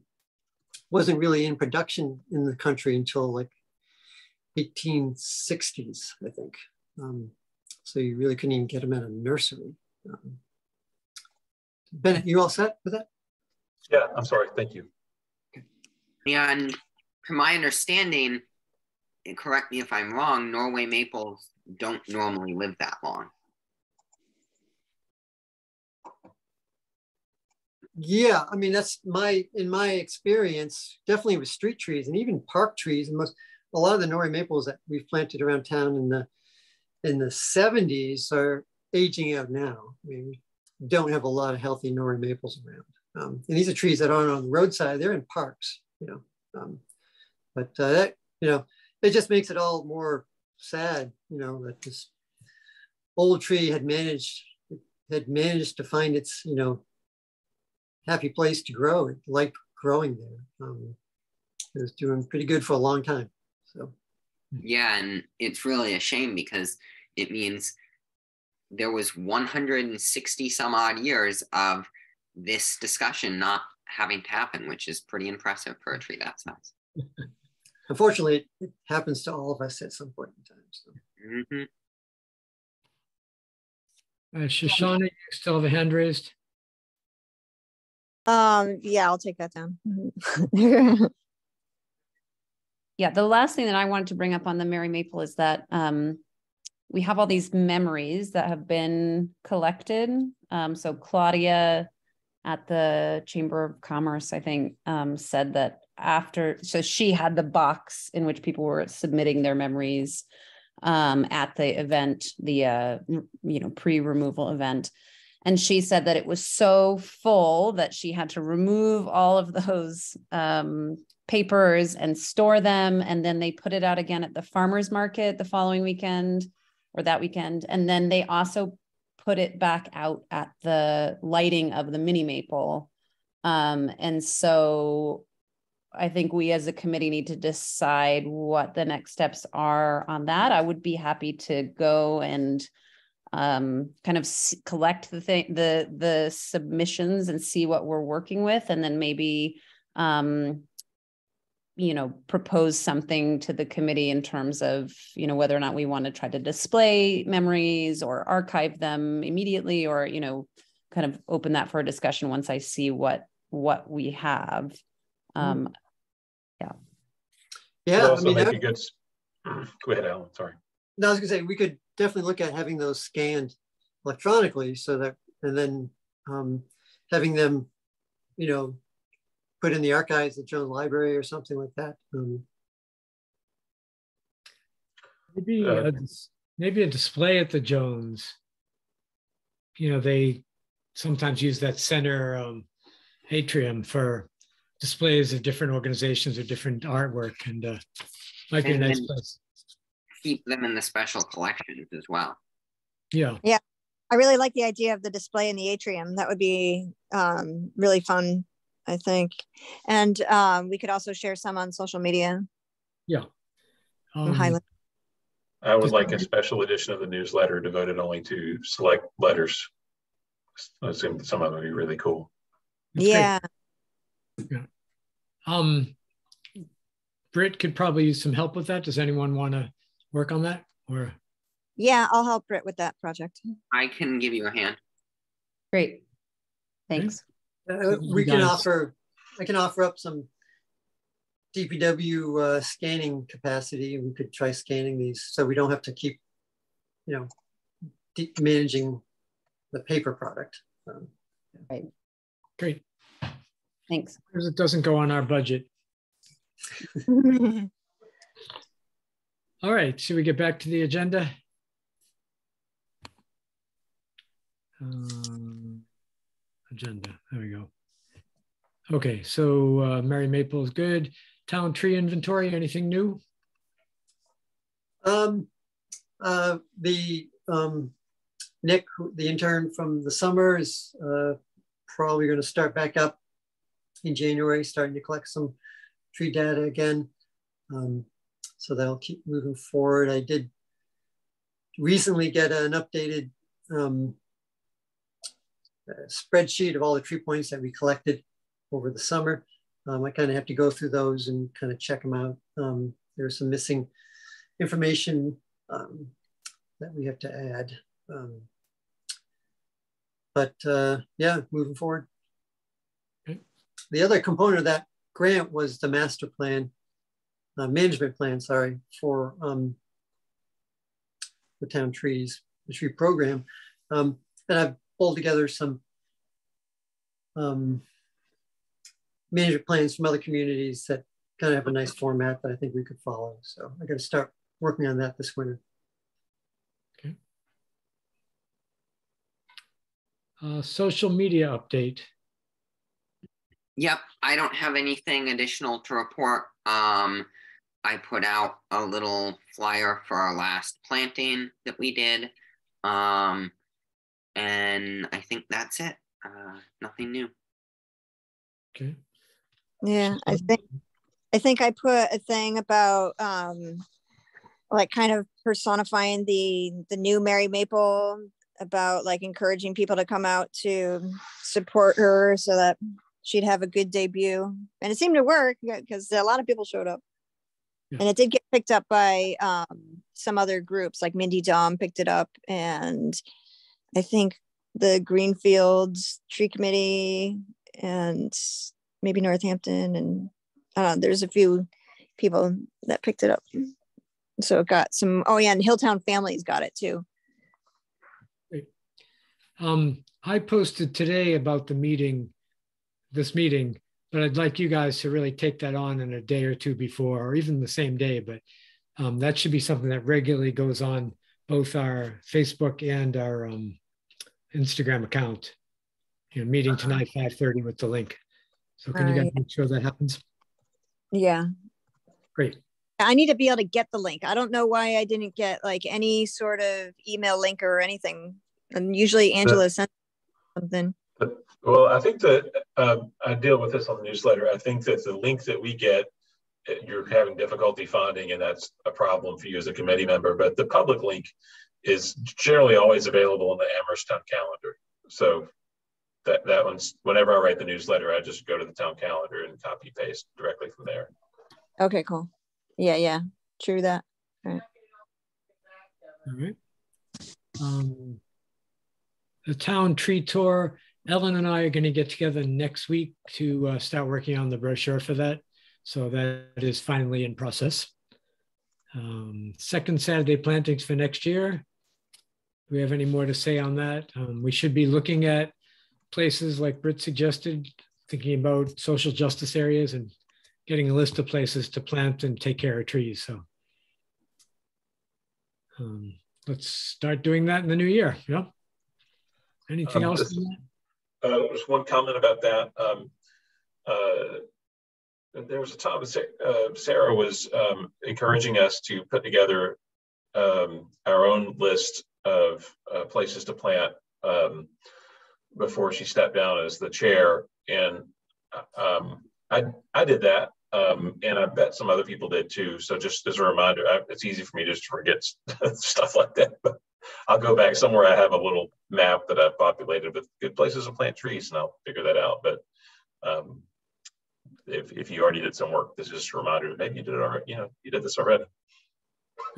wasn't really in production in the country until like 1860s i think um, so you really couldn't even get them at a nursery um, bennett you all set with that Yeah, I'm sorry. Thank you. Yeah, and from my understanding, and correct me if I'm wrong, Norway maples don't normally live that long. Yeah, I mean that's my in my experience, definitely with street trees and even park trees. And most a lot of the Norway maples that we've planted around town in the in the 70s are aging out now. I mean, we don't have a lot of healthy Norway maples around. Um, and these are trees that aren't on the roadside; they're in parks, you know. Um, but uh, that you know, it just makes it all more sad, you know, that this old tree had managed had managed to find its, you know, happy place to grow. It liked growing there. Um, it was doing pretty good for a long time. So Yeah, and it's really a shame because it means there was 160 some odd years of this discussion not having to happen, which is pretty impressive for a tree that size. unfortunately, it happens to all of us at some point in time. So. Mhm. Uh, Shoshana, you still have a hand raised? Um, yeah, I'll take that down. Yeah, the last thing that I wanted to bring up on the mary Maple is that um, we have all these memories that have been collected. Um, so Claudia at the Chamber of Commerce, I think, um, said that after, so she had the box in which people were submitting their memories um, at the event, the uh, you know pre-removal event. And she said that it was so full that she had to remove all of those um, papers and store them. And then they put it out again at the farmer's market the following weekend or that weekend. And then they also put it back out at the lighting of the mini maple. Um, and so I think we as a committee need to decide what the next steps are on that. I would be happy to go and um, kind of collect the thing, the the submissions and see what we're working with, and then maybe um, you know propose something to the committee in terms of you know whether or not we want to try to display memories or archive them immediately, or you know kind of open that for a discussion once I see what what we have. Um, Would Yeah, I mean, make that- a good, go ahead, Alan, sorry. no, I was gonna say we could definitely look at having those scanned electronically, so that and then um, having them, you know, put in the archives at Jones Library or something like that. Um, Maybe Uh, this- maybe a display at the Jones. You know, they sometimes use that center um, atrium for displays of different organizations or different artwork, and uh, might be a nice place. Keep them in the special collections as well. Yeah. Yeah, I really like the idea of the display in the atrium. That would be um, really fun, I think. And um, we could also share some on social media. Yeah. um, highlight. I would like a special edition of the newsletter devoted only to select letters. I assume some of them would be really cool. it's great. Yeah. Um, Britt could probably use some help with that. Does anyone want to work on that? Or Yeah, I'll help Britt with that project. I can give you a hand. Great. Thanks. Uh, we can offer, I can offer up some DPW uh, scanning capacity. We could try scanning these so we don't have to keep, you know, de- managing the paper product. Um, great, Thanks. because it doesn't go on our budget. All right, should we get back to the agenda? Um, Agenda, there we go. Okay, so uh, Merry Maple is good. Town tree inventory, anything new? Um, uh, the, um, Nick, the intern from the summer is, uh, probably gonna start back up in January, starting to collect some tree data again. Um, so that'll keep moving forward. I did recently get an updated, um, spreadsheet of all the tree points that we collected over the summer. Um, I kind of have to go through those and kind of check them out. Um, there's some missing information um, that we have to add. Um, but uh, yeah, moving forward. Okay. The other component of that grant was the master plan, uh, management plan, sorry, for um, the town trees, the tree program. Um, and I've pulled together some um, management plans from other communities that kind of have a nice format that I think we could follow. So I got to start working on that this winter. Uh, Social media update. Yep, I don't have anything additional to report. Um, I put out a little flyer for our last planting that we did. Um, and I think that's it. Uh, nothing new. Okay. Yeah, I think I think I put a thing about um like kind of personifying the the new Merry Maple about like encouraging people to come out to support her so that she'd have a good debut. And it seemed to work because a lot of people showed up. Yeah. And it did get picked up by um some other groups like Mindy Domb picked it up and I think the Greenfields Tree Committee and maybe Northampton and there's a few people that picked it up. So it got some, oh yeah, and Hilltown Families got it too. Um, I posted today about the meeting, this meeting, but I'd like you guys to really take that on in a day or two before, or even the same day. But um, that should be something that regularly goes on both our Facebook and our um, Instagram account. You know, meeting tonight, five thirty with the link. So can you guys Right. make sure that happens? Yeah. Great. I need to be able to get the link. I don't know why I didn't get like any sort of email link or anything. And usually Angela sent something. Well, I think that um, I deal with this on the newsletter. I think that the link that we get, uh, you're having difficulty finding, and that's a problem for you as a committee member. But the public link is generally always available in the Amherst Town calendar. So that that one's whenever I write the newsletter, I just go to the town calendar and copy paste directly from there. Okay, cool. Yeah, yeah. True that. All right. Um, the town tree tour, Ellen and I are going to get together next week to uh, start working on the brochure for that. So that is finally in process. Um, second Saturday plantings for next year. Do we have any more to say on that? Um, we should be looking at places like Britt suggested, thinking about social justice areas and getting a list of places to plant and take care of trees. So um, let's start doing that in the new year. Yeah. Anything Um, else? just- Uh, just one comment about that. Um, uh, there was a time uh, Sarah was um, encouraging us to put together um, our own list of uh, places to plant um, before she stepped down as the chair, and um, I I did that, um, and I bet some other people did too. So just as a reminder, I, it's easy for me just to forget stuff like that, but I'll go back somewhere. I have a little map that I've populated with good places to plant trees, and I'll figure that out. But um, if if you already did some work, this is just a reminder that maybe you did it already. You know, you did this already.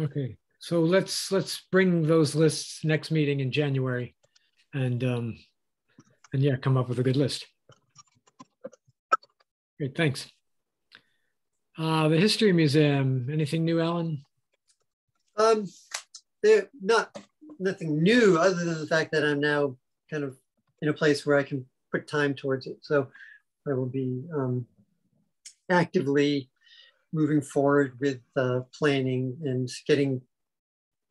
Okay, so let's let's bring those lists next meeting in January, and um, and yeah, come up with a good list. Great, thanks. Uh, the History Museum. Anything new, Alan? Um, they're not nothing new other than the fact that I'm now kind of in a place where I can put time towards it. So I will be um, actively moving forward with uh, planning and getting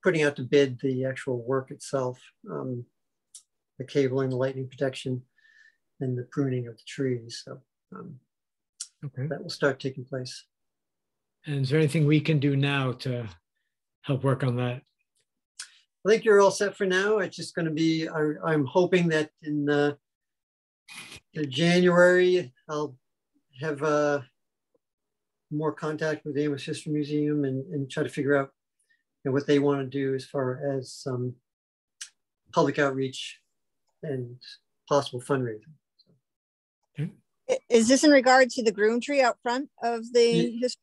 putting out to bid the actual work itself, um, the cabling, the lightning protection, and the pruning of the trees. So um, Okay. that will start taking place. And is there anything we can do now to help work on that? I think you're all set for now. It's just going to be, I, I'm hoping that in uh, January, I'll have uh, more contact with the Amherst History Museum and, and try to figure out you know, what they want to do as far as um, public outreach and possible fundraising. I- Is this in regard to the groom tree out front of the Ye- his-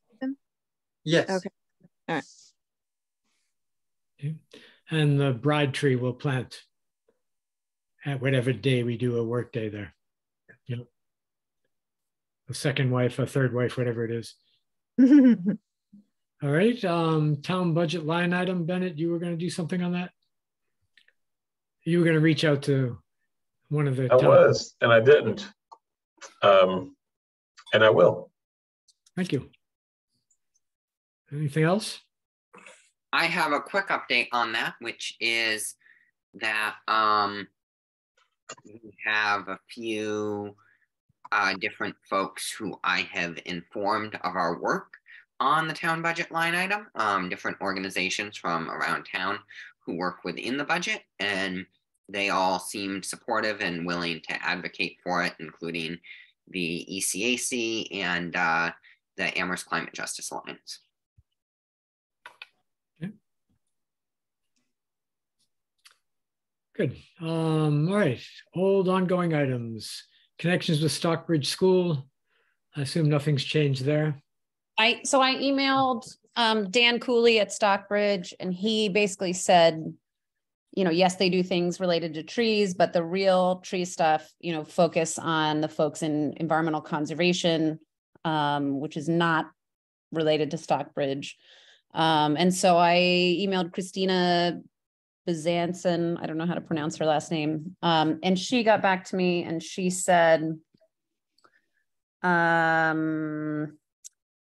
Yes. Okay. And the bride tree will plant at whatever day we do a work day there. Yep. A second wife, a third wife, whatever it is. All right, um, town budget line item, Bennett, you were gonna do something on that? You were gonna reach out to one of the. I town- was, and I didn't. Um, and I will. Thank you. Anything else? I have a quick update on that, which is that um we have a few uh different folks who I have informed of our work on the town budget line item, um different organizations from around town who work within the budget and they all seemed supportive and willing to advocate for it, including the ECAC and uh the Amherst Climate Justice Alliance. Good. Um, all right, old ongoing items, connections with Stockbridge School. I assume nothing's changed there. I, so I emailed um, Dan Cooley at Stockbridge and he basically said, you know, yes, they do things related to trees, but the real tree stuff, you know, focus on the folks in environmental conservation, um, which is not related to Stockbridge. Um, and so I emailed Christina Bezanson, I don't know how to pronounce her last name. Um, and she got back to me and she said, um,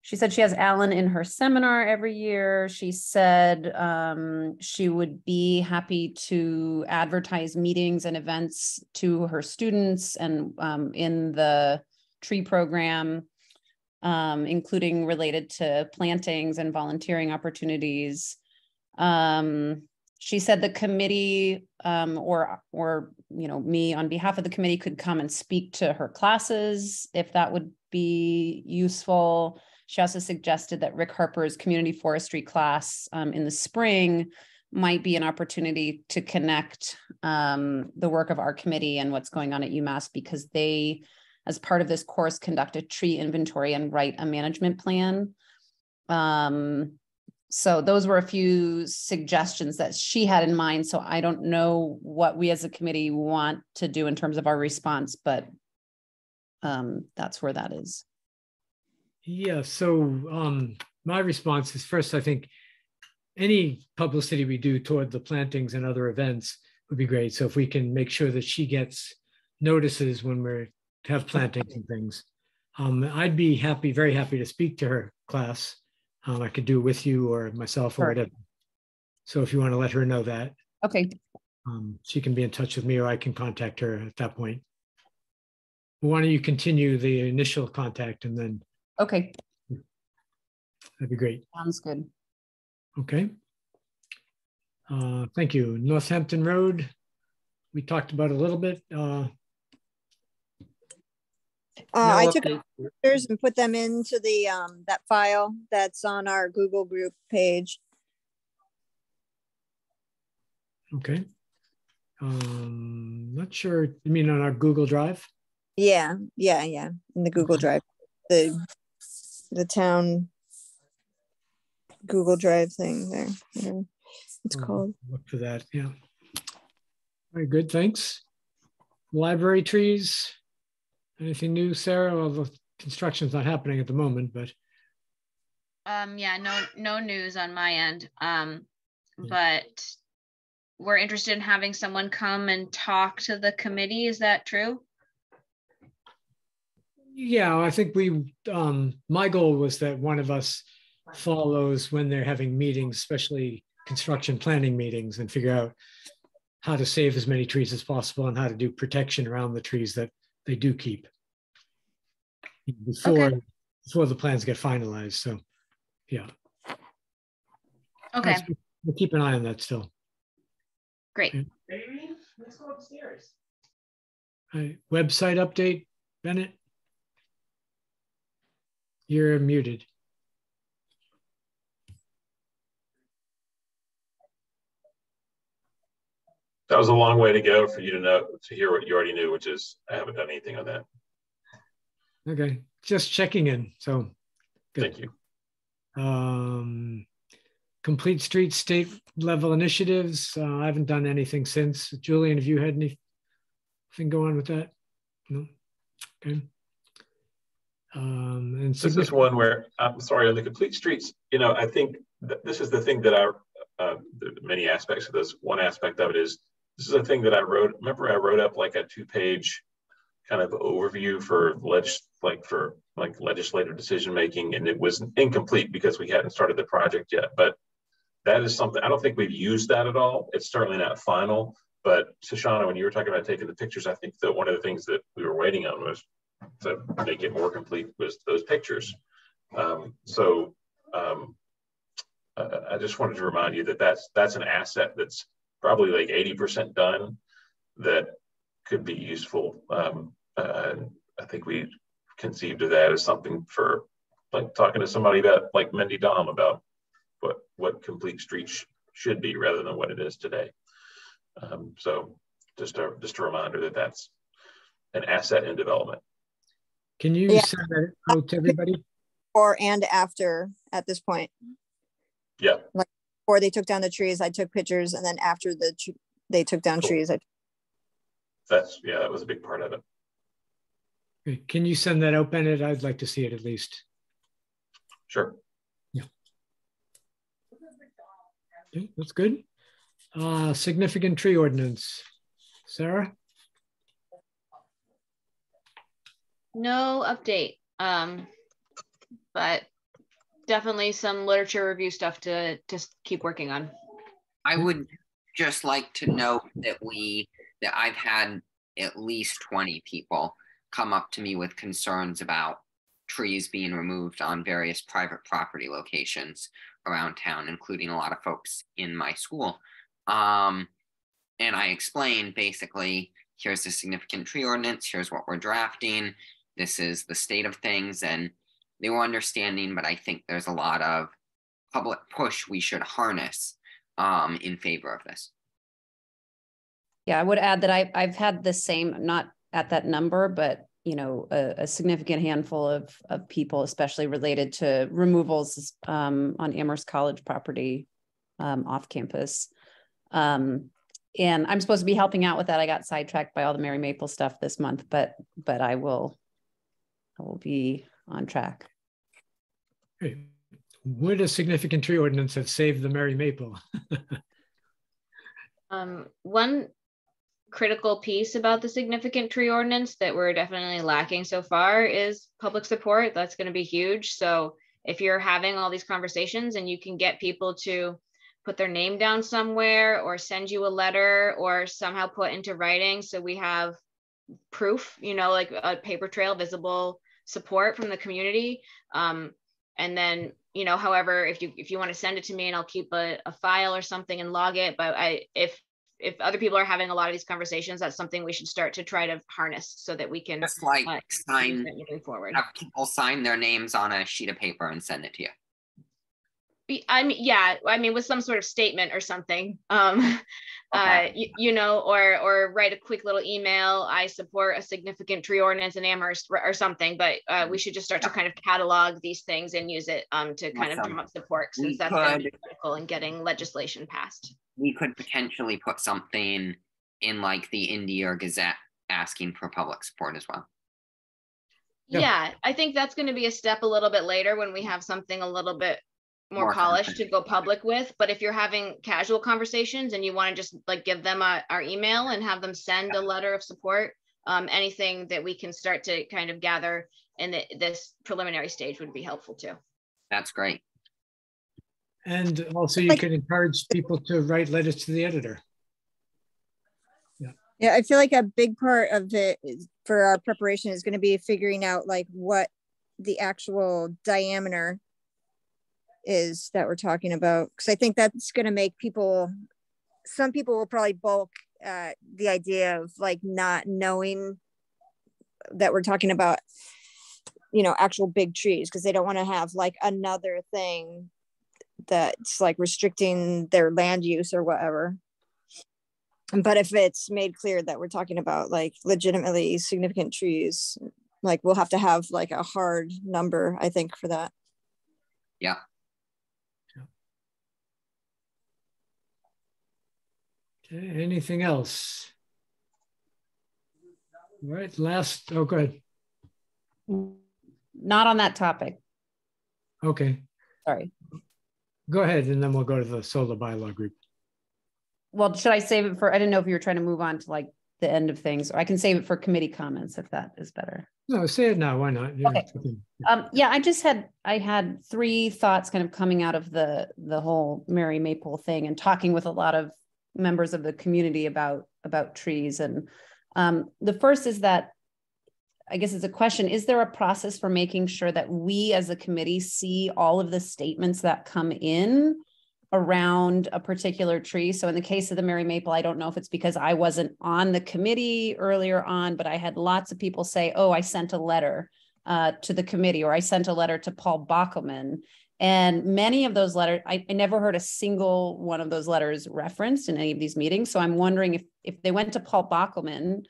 she said she has Alan in her seminar every year. She said um, she would be happy to advertise meetings and events to her students and um, in the tree program, um, including related to plantings and volunteering opportunities. Um, she said the committee um, or or you know me on behalf of the committee could come and speak to her classes if that would be useful. She also suggested that Rick Harper's community forestry class um, in the spring might be an opportunity to connect um, the work of our committee and what's going on at UMass because they, as part of this course, conduct a tree inventory and write a management plan. Um, so those were a few suggestions that she had in mind. So I don't know what we as a committee want to do in terms of our response, but um, that's where that is. Yeah, so um, my response is first, I think any publicity we do toward the plantings and other events would be great. So if we can make sure that she gets notices when we're have plantings and things, um, I'd be happy, very happy to speak to her class. Um, I could do with you or myself or Sure. whatever. So if you want to let her know that, Okay, um, she can be in touch with me or I can contact her at that point. Why don't you continue the initial contact and then okay, that'd be great. sounds good. Okay. Uh, thank you. Northampton Road, we talked about a little bit. Uh, Uh, I no took update. Pictures and put them into the, um, that file that's on our Google group page. Okay. Um, not sure, you mean on our Google Drive? Yeah, yeah, yeah, in the Google Drive, the, the town Google Drive thing there, whatever it's called. Look for that, yeah. Very good, thanks. Library trees. Anything new, Sarah? Well, the construction's not happening at the moment, but Um, yeah, no, no news on my end. Um, Yeah. but we're interested in having someone come and talk to the committee. Is that true? yeah, I think we, um, my goal was that one of us follows when they're having meetings, especially construction planning meetings, and figure out how to save as many trees as possible and how to do protection around the trees that they do keep before before the plans get finalized. So, yeah, Okay, Let's- we'll keep an eye on that still. great. Yeah. All right, website update, Bennett. You're muted. That was a long way to go for you to know, to hear what you already knew, which is I haven't done anything on that. Okay, just checking in. So, good. Thank you. Um, complete street state level initiatives. Uh, I haven't done anything since. Julian, have you had anything go on with that? No. Okay. Um, and This is one where, I'm sorry, on the complete streets, you know, I think that this is the thing that I, uh, many aspects of this. One aspect of it is, this is a thing that I wrote, remember I wrote up like a two-page kind of overview for leg, like for like legislative decision-making, and it was incomplete because we hadn't started the project yet, but that is something, I don't think we've used that at all. It's certainly not final, but Shoshana, when you were talking about taking the pictures, I think that one of the things that we were waiting on was to make it more complete was those pictures. Um, so um, I, I just wanted to remind you that that's that's an asset that's probably like 80% done that could be useful. Um, uh, I think we conceived of that as something for like talking to somebody about like Mindy Domb about what what complete streets sh- should be rather than what it is today. Um, so just a just a reminder that that's an asset in development. Can you Yeah. send that out to everybody? Or and after at this point, Yeah, before they took down the trees, I took pictures and then after the, tr- they took down Cool. trees, I that's yeah, that was a big part of it. Okay, Can you send that out, Bennett? I'd like to see it at least. Sure. Okay, that's good. Uh, significant tree ordinance. Sarah? No update. Um, but definitely some literature review stuff to just keep working on. I would just like to note that we, that I've had at least 20 people come up to me with concerns about trees being removed on various private property locations around town, including a lot of folks in my school. Um, and I explained basically, here's the significant tree ordinance, here's what we're drafting, this is the state of things, and they were understanding, but I think there's a lot of public push we should harness um, in favor of this. Yeah, I would add that I, I've had the same, not at that number, but you know, a, a significant handful of, of people, especially related to removals um, on Amherst College property um, off campus. Um, and I'm supposed to be helping out with that. I got sidetracked by all the Merry Maple stuff this month, but but I will, I will be on track. Okay. Would a significant tree ordinance have saved the Merry Maple? Um, one critical piece about the significant tree ordinance that we're definitely lacking so far is public support. That's going to be huge. So if you're having all these conversations and you can get people to put their name down somewhere or send you a letter or somehow put into writing so we have proof, you know, like a paper trail, visible support from the community. Um, and then, you know, however, if you if you want to send it to me and I'll keep a, a file or something and log it. But I if if other people are having a lot of these conversations, that's something we should start to try to harness so that we can Just like uh, sign, moving forward. have people sign their names on a sheet of paper and send it to you. Be- I mean, yeah, I mean, with some sort of statement or something, um, uh, you, you know, or, or write a quick little email. I support a significant tree ordinance in Amherst or, something, but, uh, we should just start to kind of catalog these things and use it, um, to kind of Awesome. drum up support We since that's gonna be could- critical in getting legislation passed. We could potentially put something in like the Indy or Gazette asking for public support as well. Yeah. Yeah, I think that's gonna be a step a little bit later when we have something a little bit more More polished to go public with. But if you're having casual conversations and you want to just like give them a, our email and have them send a letter of support, um, anything that we can start to kind of gather in the, this preliminary stage would be helpful too. That's great. And also you Like- can encourage people to write letters to the editor. Yeah, yeah, I feel like a big part of it is, for our preparation is going to be figuring out like what the actual diameter is that we're talking about. Because I think that's going to make people, some people will probably bulk uh, the idea of like not knowing that we're talking about, you know, actual big trees because they don't want to have like another thing that's like restricting their land use or whatever but if it's made clear that we're talking about like legitimately significant trees like we'll have to have like a hard number i think for that Okay, anything else? All right, last, oh, go ahead. Not on that topic. Okay, Sorry. go ahead and then we'll go to the solar bylaw group. Well, should I save it for, I didn't know if you were trying to move on to like the end of things, or I can save it for committee comments if that is better. No, say it now, why not? Yeah, okay. Um, yeah, I just had, I had three thoughts kind of coming out of the, the whole Merry Maple thing and talking with a lot of members of the community about, about trees. And um, the first is that, I guess it's a question, is there a process for making sure that we as a committee see all of the statements that come in around a particular tree? So in the case of the Merry Maple, I don't know if it's because I wasn't on the committee earlier on, but I had lots of people say, oh, I sent a letter uh, to the committee, or I sent a letter to Paul Bockelman. And many of those letters, I, I never heard a single one of those letters referenced in any of these meetings. So I'm wondering if if they went to Paul Bockelman,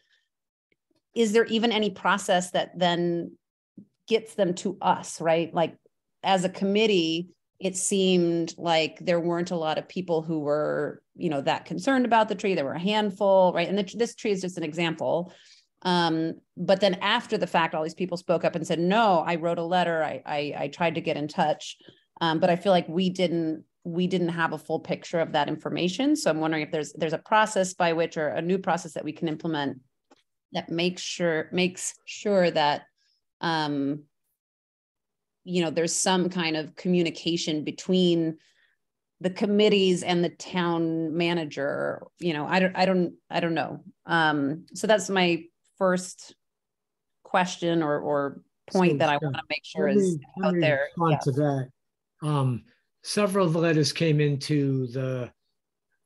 is there even any process that then gets them to us, right? Like as a committee, it seemed like there weren't a lot of people who were, you know, that concerned about the tree. There were a handful, right? And the, this tree is just an example. Um, but then after the fact, all these people spoke up and said, no, I wrote a letter. I, I, I tried to get in touch. Um, but I feel like we didn't, we didn't have a full picture of that information. So I'm wondering if there's, there's a process by which, or a new process that we can implement that makes sure, makes sure that, um, you know, there's some kind of communication between the committees and the town manager, you know, I don't, I don't, I don't know. Um, so that's my first question or, or point So, that I want to make sure is out there. Yeah. To that, um, several of the letters came into the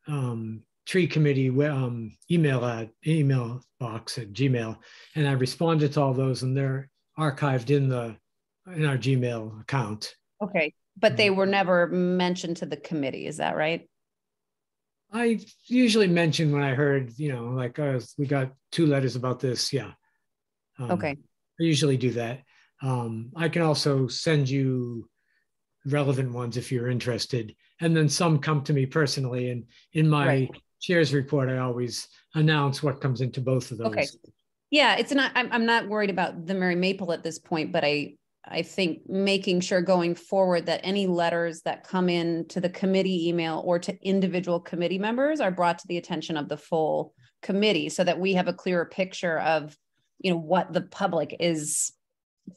um, tree committee um, email at email box at Gmail, and I responded to all those, and they're archived in the in our Gmail account. Okay, but they Mm-hmm. were never mentioned to the committee, is that right? I usually mention when I heard, you know, like uh, we got two letters about this. Yeah. Um, Okay, I usually do that. Um, I can also send you relevant ones if you're interested. And then some come to me personally. And in my Right. chair's report, I always announce what comes into both of those. Okay. yeah, it's not, I'm, I'm not worried about the Merry Maple at this point, but I, I think making sure going forward that any letters that come in to the committee email or to individual committee members are brought to the attention of the full committee so that we have a clearer picture of, you know, what the public is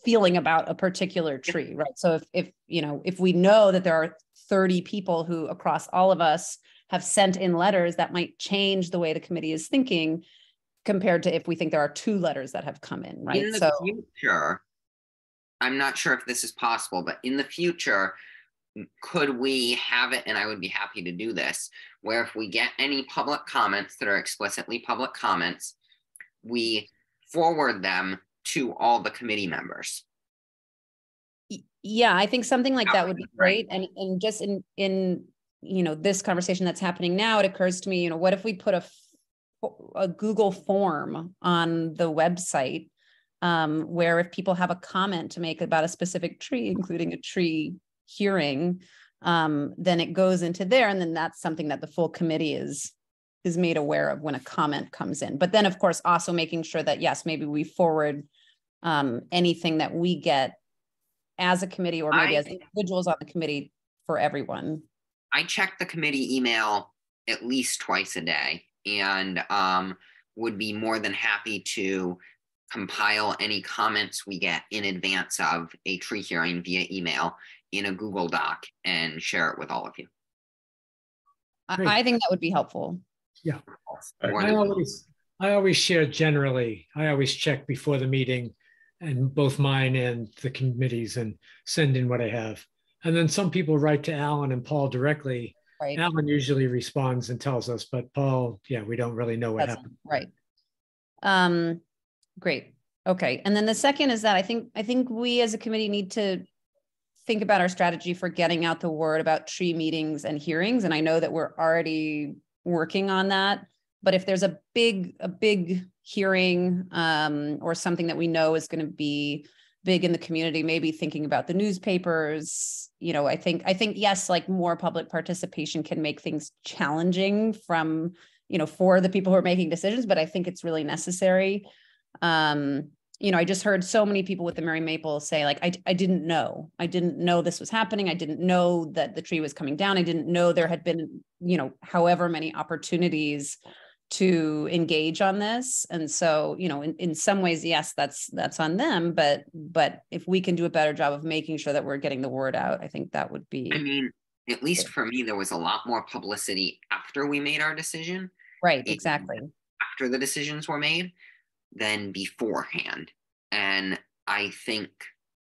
feeling about a particular tree, right? So if if you know if we know that there are 30 people who across all of us have sent in letters that might change the way the committee is thinking compared to if we think there are two letters that have come in, right? In the so future, I'm not sure if this is possible, but in the future, could we have it, and I would be happy to do this, where if we get any public comments that are explicitly public comments, we forward them to all the committee members. Yeah, I think something like That would be great. And and just in in you know this conversation that's happening now, it occurs to me, you know, what if we put a a Google form on the website um, where if people have a comment to make about a specific tree, including a tree hearing, um, then it goes into there, and then that's something that the full committee is is made aware of when a comment comes in. But then, of course, also making sure that yes, maybe we forward um, anything that we get as a committee or maybe I- as individuals on the committee for everyone. I check the committee email at least twice a day and um, would be more than happy to compile any comments we get in advance of a tree hearing via email in a Google Doc and share it with all of you. Great. I, I think that would be helpful. Yeah. I always, I always share generally. I always check before the meeting and both mine and the committees and send in what I have. And then some people write to Alan and Paul directly. Right. Alan usually responds and tells us, but Paul, yeah, we don't really know what That's- happened. Right. Um, great. Okay. And then the second is that I think, I think we as a committee need to think about our strategy for getting out the word about tree meetings and hearings. And I know that we're already working on that. But if there's a big, a big hearing um, or something that we know is going to be big in the community, maybe thinking about the newspapers, you know, I think, I think, yes, like more public participation can make things challenging from, you know, for the people who are making decisions, but I think it's really necessary. Um, you know, I just heard so many people with the Merry Maple say, like, I, I didn't know. I didn't know this was happening. I didn't know that the tree was coming down. I didn't know there had been, you know, however many opportunities to engage on this. And so, you know, in, in some ways, yes, that's that's on them. But but if we can do a better job of making sure that we're getting the word out, I think that would be I mean, at least for me, there was a lot more publicity after we made our decision, right, exactly. after the decisions were made, than beforehand. And I think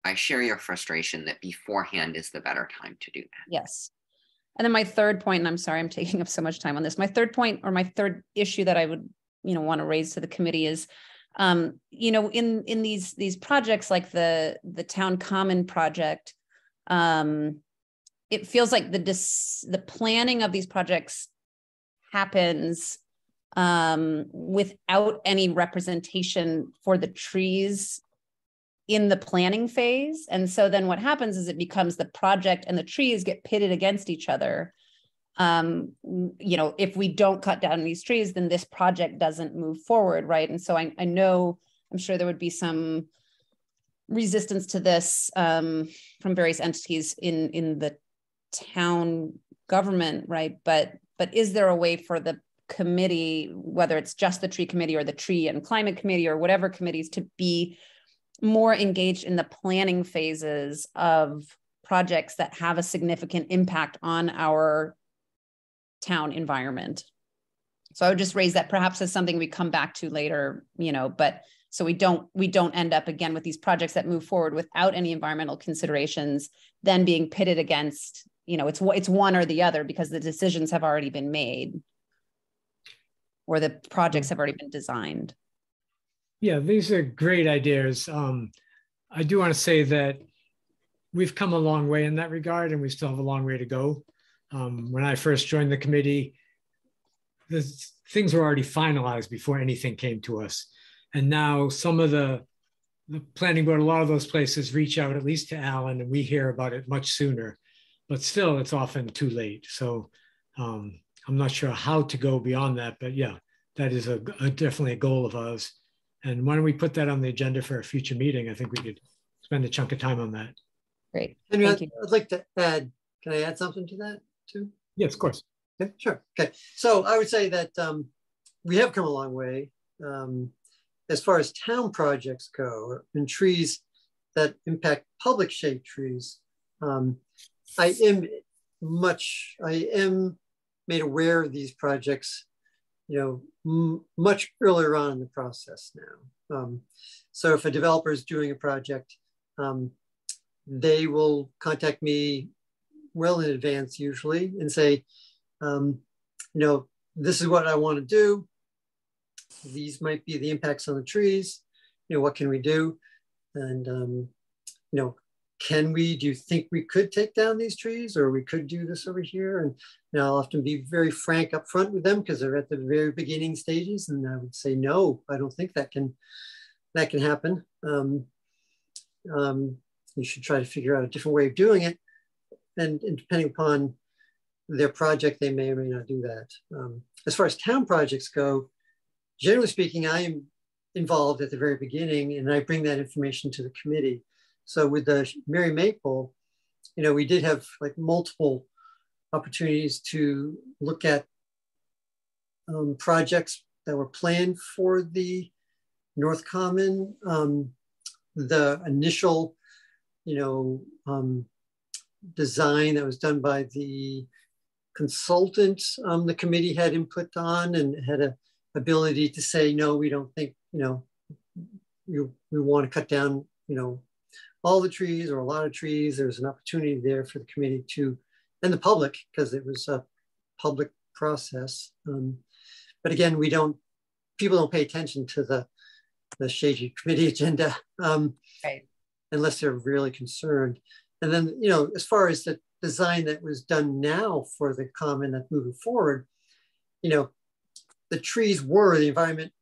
I share your frustration that beforehand is the better time to do that. Yes. And then my third point, and I'm sorry I'm taking up so much time on this. My third point or my third issue that I would, you know, want to raise to the committee is um, you know, in in these these projects like the the town common project, um, it feels like the dis, the planning of these projects happens um, without any representation for the trees in the planning phase. And so then what happens is it becomes the project and the trees get pitted against each other. Um, you know, if we don't cut down these trees, then this project doesn't move forward, right? And so I, I know, I'm sure there would be some resistance to this um, from various entities in in the town government, right? But but is there a way for the committee, whether it's just the tree committee or the tree and climate committee or whatever committees, to be more engaged in the planning phases of projects that have a significant impact on our town environment. So I would just raise that perhaps as something we come back to later, you know, but so we don't we don't end up again with these projects that move forward without any environmental considerations then being pitted against, you know, it's it's one or the other because the decisions have already been made or the projects mm-hmm. have already been designed. Yeah, these are great ideas. Um, I do want to say that we've come a long way in that regard, and we still have a long way to go. Um, when I first joined the committee, the things were already finalized before anything came to us, and now some of the the planning board, a lot of those places reach out at least to Alan, and we hear about it much sooner. But still, it's often too late. So um, I'm not sure how to go beyond that, but yeah, that is a, a definitely a goal of ours. And why don't we put that on the agenda for a future meeting? I think we could spend a chunk of time on that. Great. Henry, Thank I'd, you. I'd like to add, can I add something to that too? Yes, of course. Okay, sure. Okay. So I would say that um, we have come a long way. Um, as far as town projects go and trees, that impact public shade trees. Um, I am much, I am made aware of these projects, you know, much earlier on in the process now. Um, so if a developer is doing a project, um, they will contact me well in advance usually and say, um, you know, this is what I want to do. These might be the impacts on the trees. You know, what can we do? And, um, you know, can we, do you think we could take down these trees or we could do this over here? And I'll often be very frank up front with them because they're at the very beginning stages. And I would say, no, I don't think that can, that can happen. Um, um, you should try to figure out a different way of doing it. And, and depending upon their project, they may or may not do that. Um, as far as town projects go, generally speaking, I am involved at the very beginning and I bring that information to the committee. So with the Merry Maple, you know, we did have like multiple opportunities to look at um, projects that were planned for the North Common. Um, the initial, you know, um, design that was done by the consultant um, the committee had input on and had a ability to say, no, we don't think, you know, we, we want to cut down, you know, all the trees or a lot of trees. There's an opportunity there for the committee to, and the public, because it was a public process. Um, but again, we don't, people don't pay attention to the, the shady committee agenda um, right. unless they're really concerned. And then, you know, as far as the design that was done now for the common that's moving forward, you know, the trees were, the environment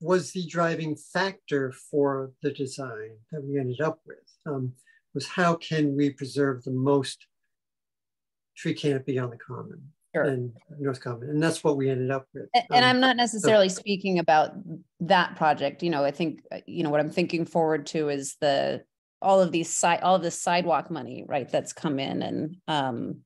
was the driving factor for the design that we ended up with um, was how can we preserve the most tree canopy on the common sure. and North Common, and that's what we ended up with. And, and um, I'm not necessarily so, speaking about that project. You know, I think uh, you know what I'm thinking forward to is the all of these side all of this sidewalk money, right? That's come in and um,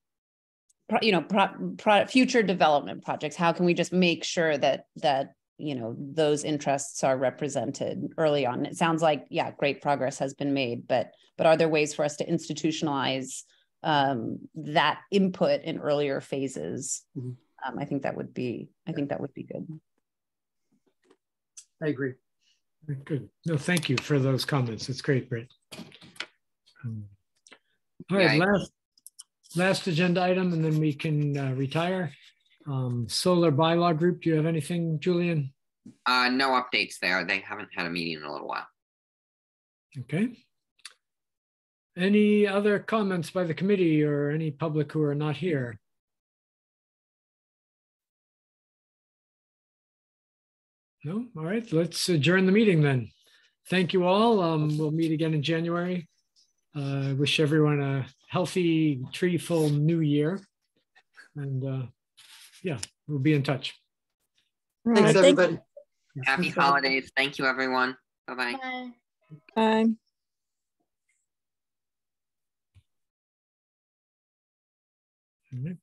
you know, pro, pro, future development projects. How can we just make sure that that you know those interests are represented early on. It sounds like yeah great progress has been made but but are there ways for us to institutionalize um, that input in earlier phases? Mm-hmm. um, i think that would be i think that would be good. I agree. Good. No thank you for those comments. It's great Britt. Um, all right yeah, last last agenda item and then we can uh, retire um, solar bylaw group, do you have anything, Julian? Uh, no updates there. They haven't had a meeting in a little while. Okay. Any other comments by the committee or any public who are not here? No? All right, let's adjourn the meeting then. Thank you all. Um, we'll meet again in January. Uh, wish everyone a healthy, tree-full new year. And uh, yeah, we'll be in touch. Thanks, everybody. Happy holidays. Thank you, everyone. Bye-bye. Bye. Bye. -hmm.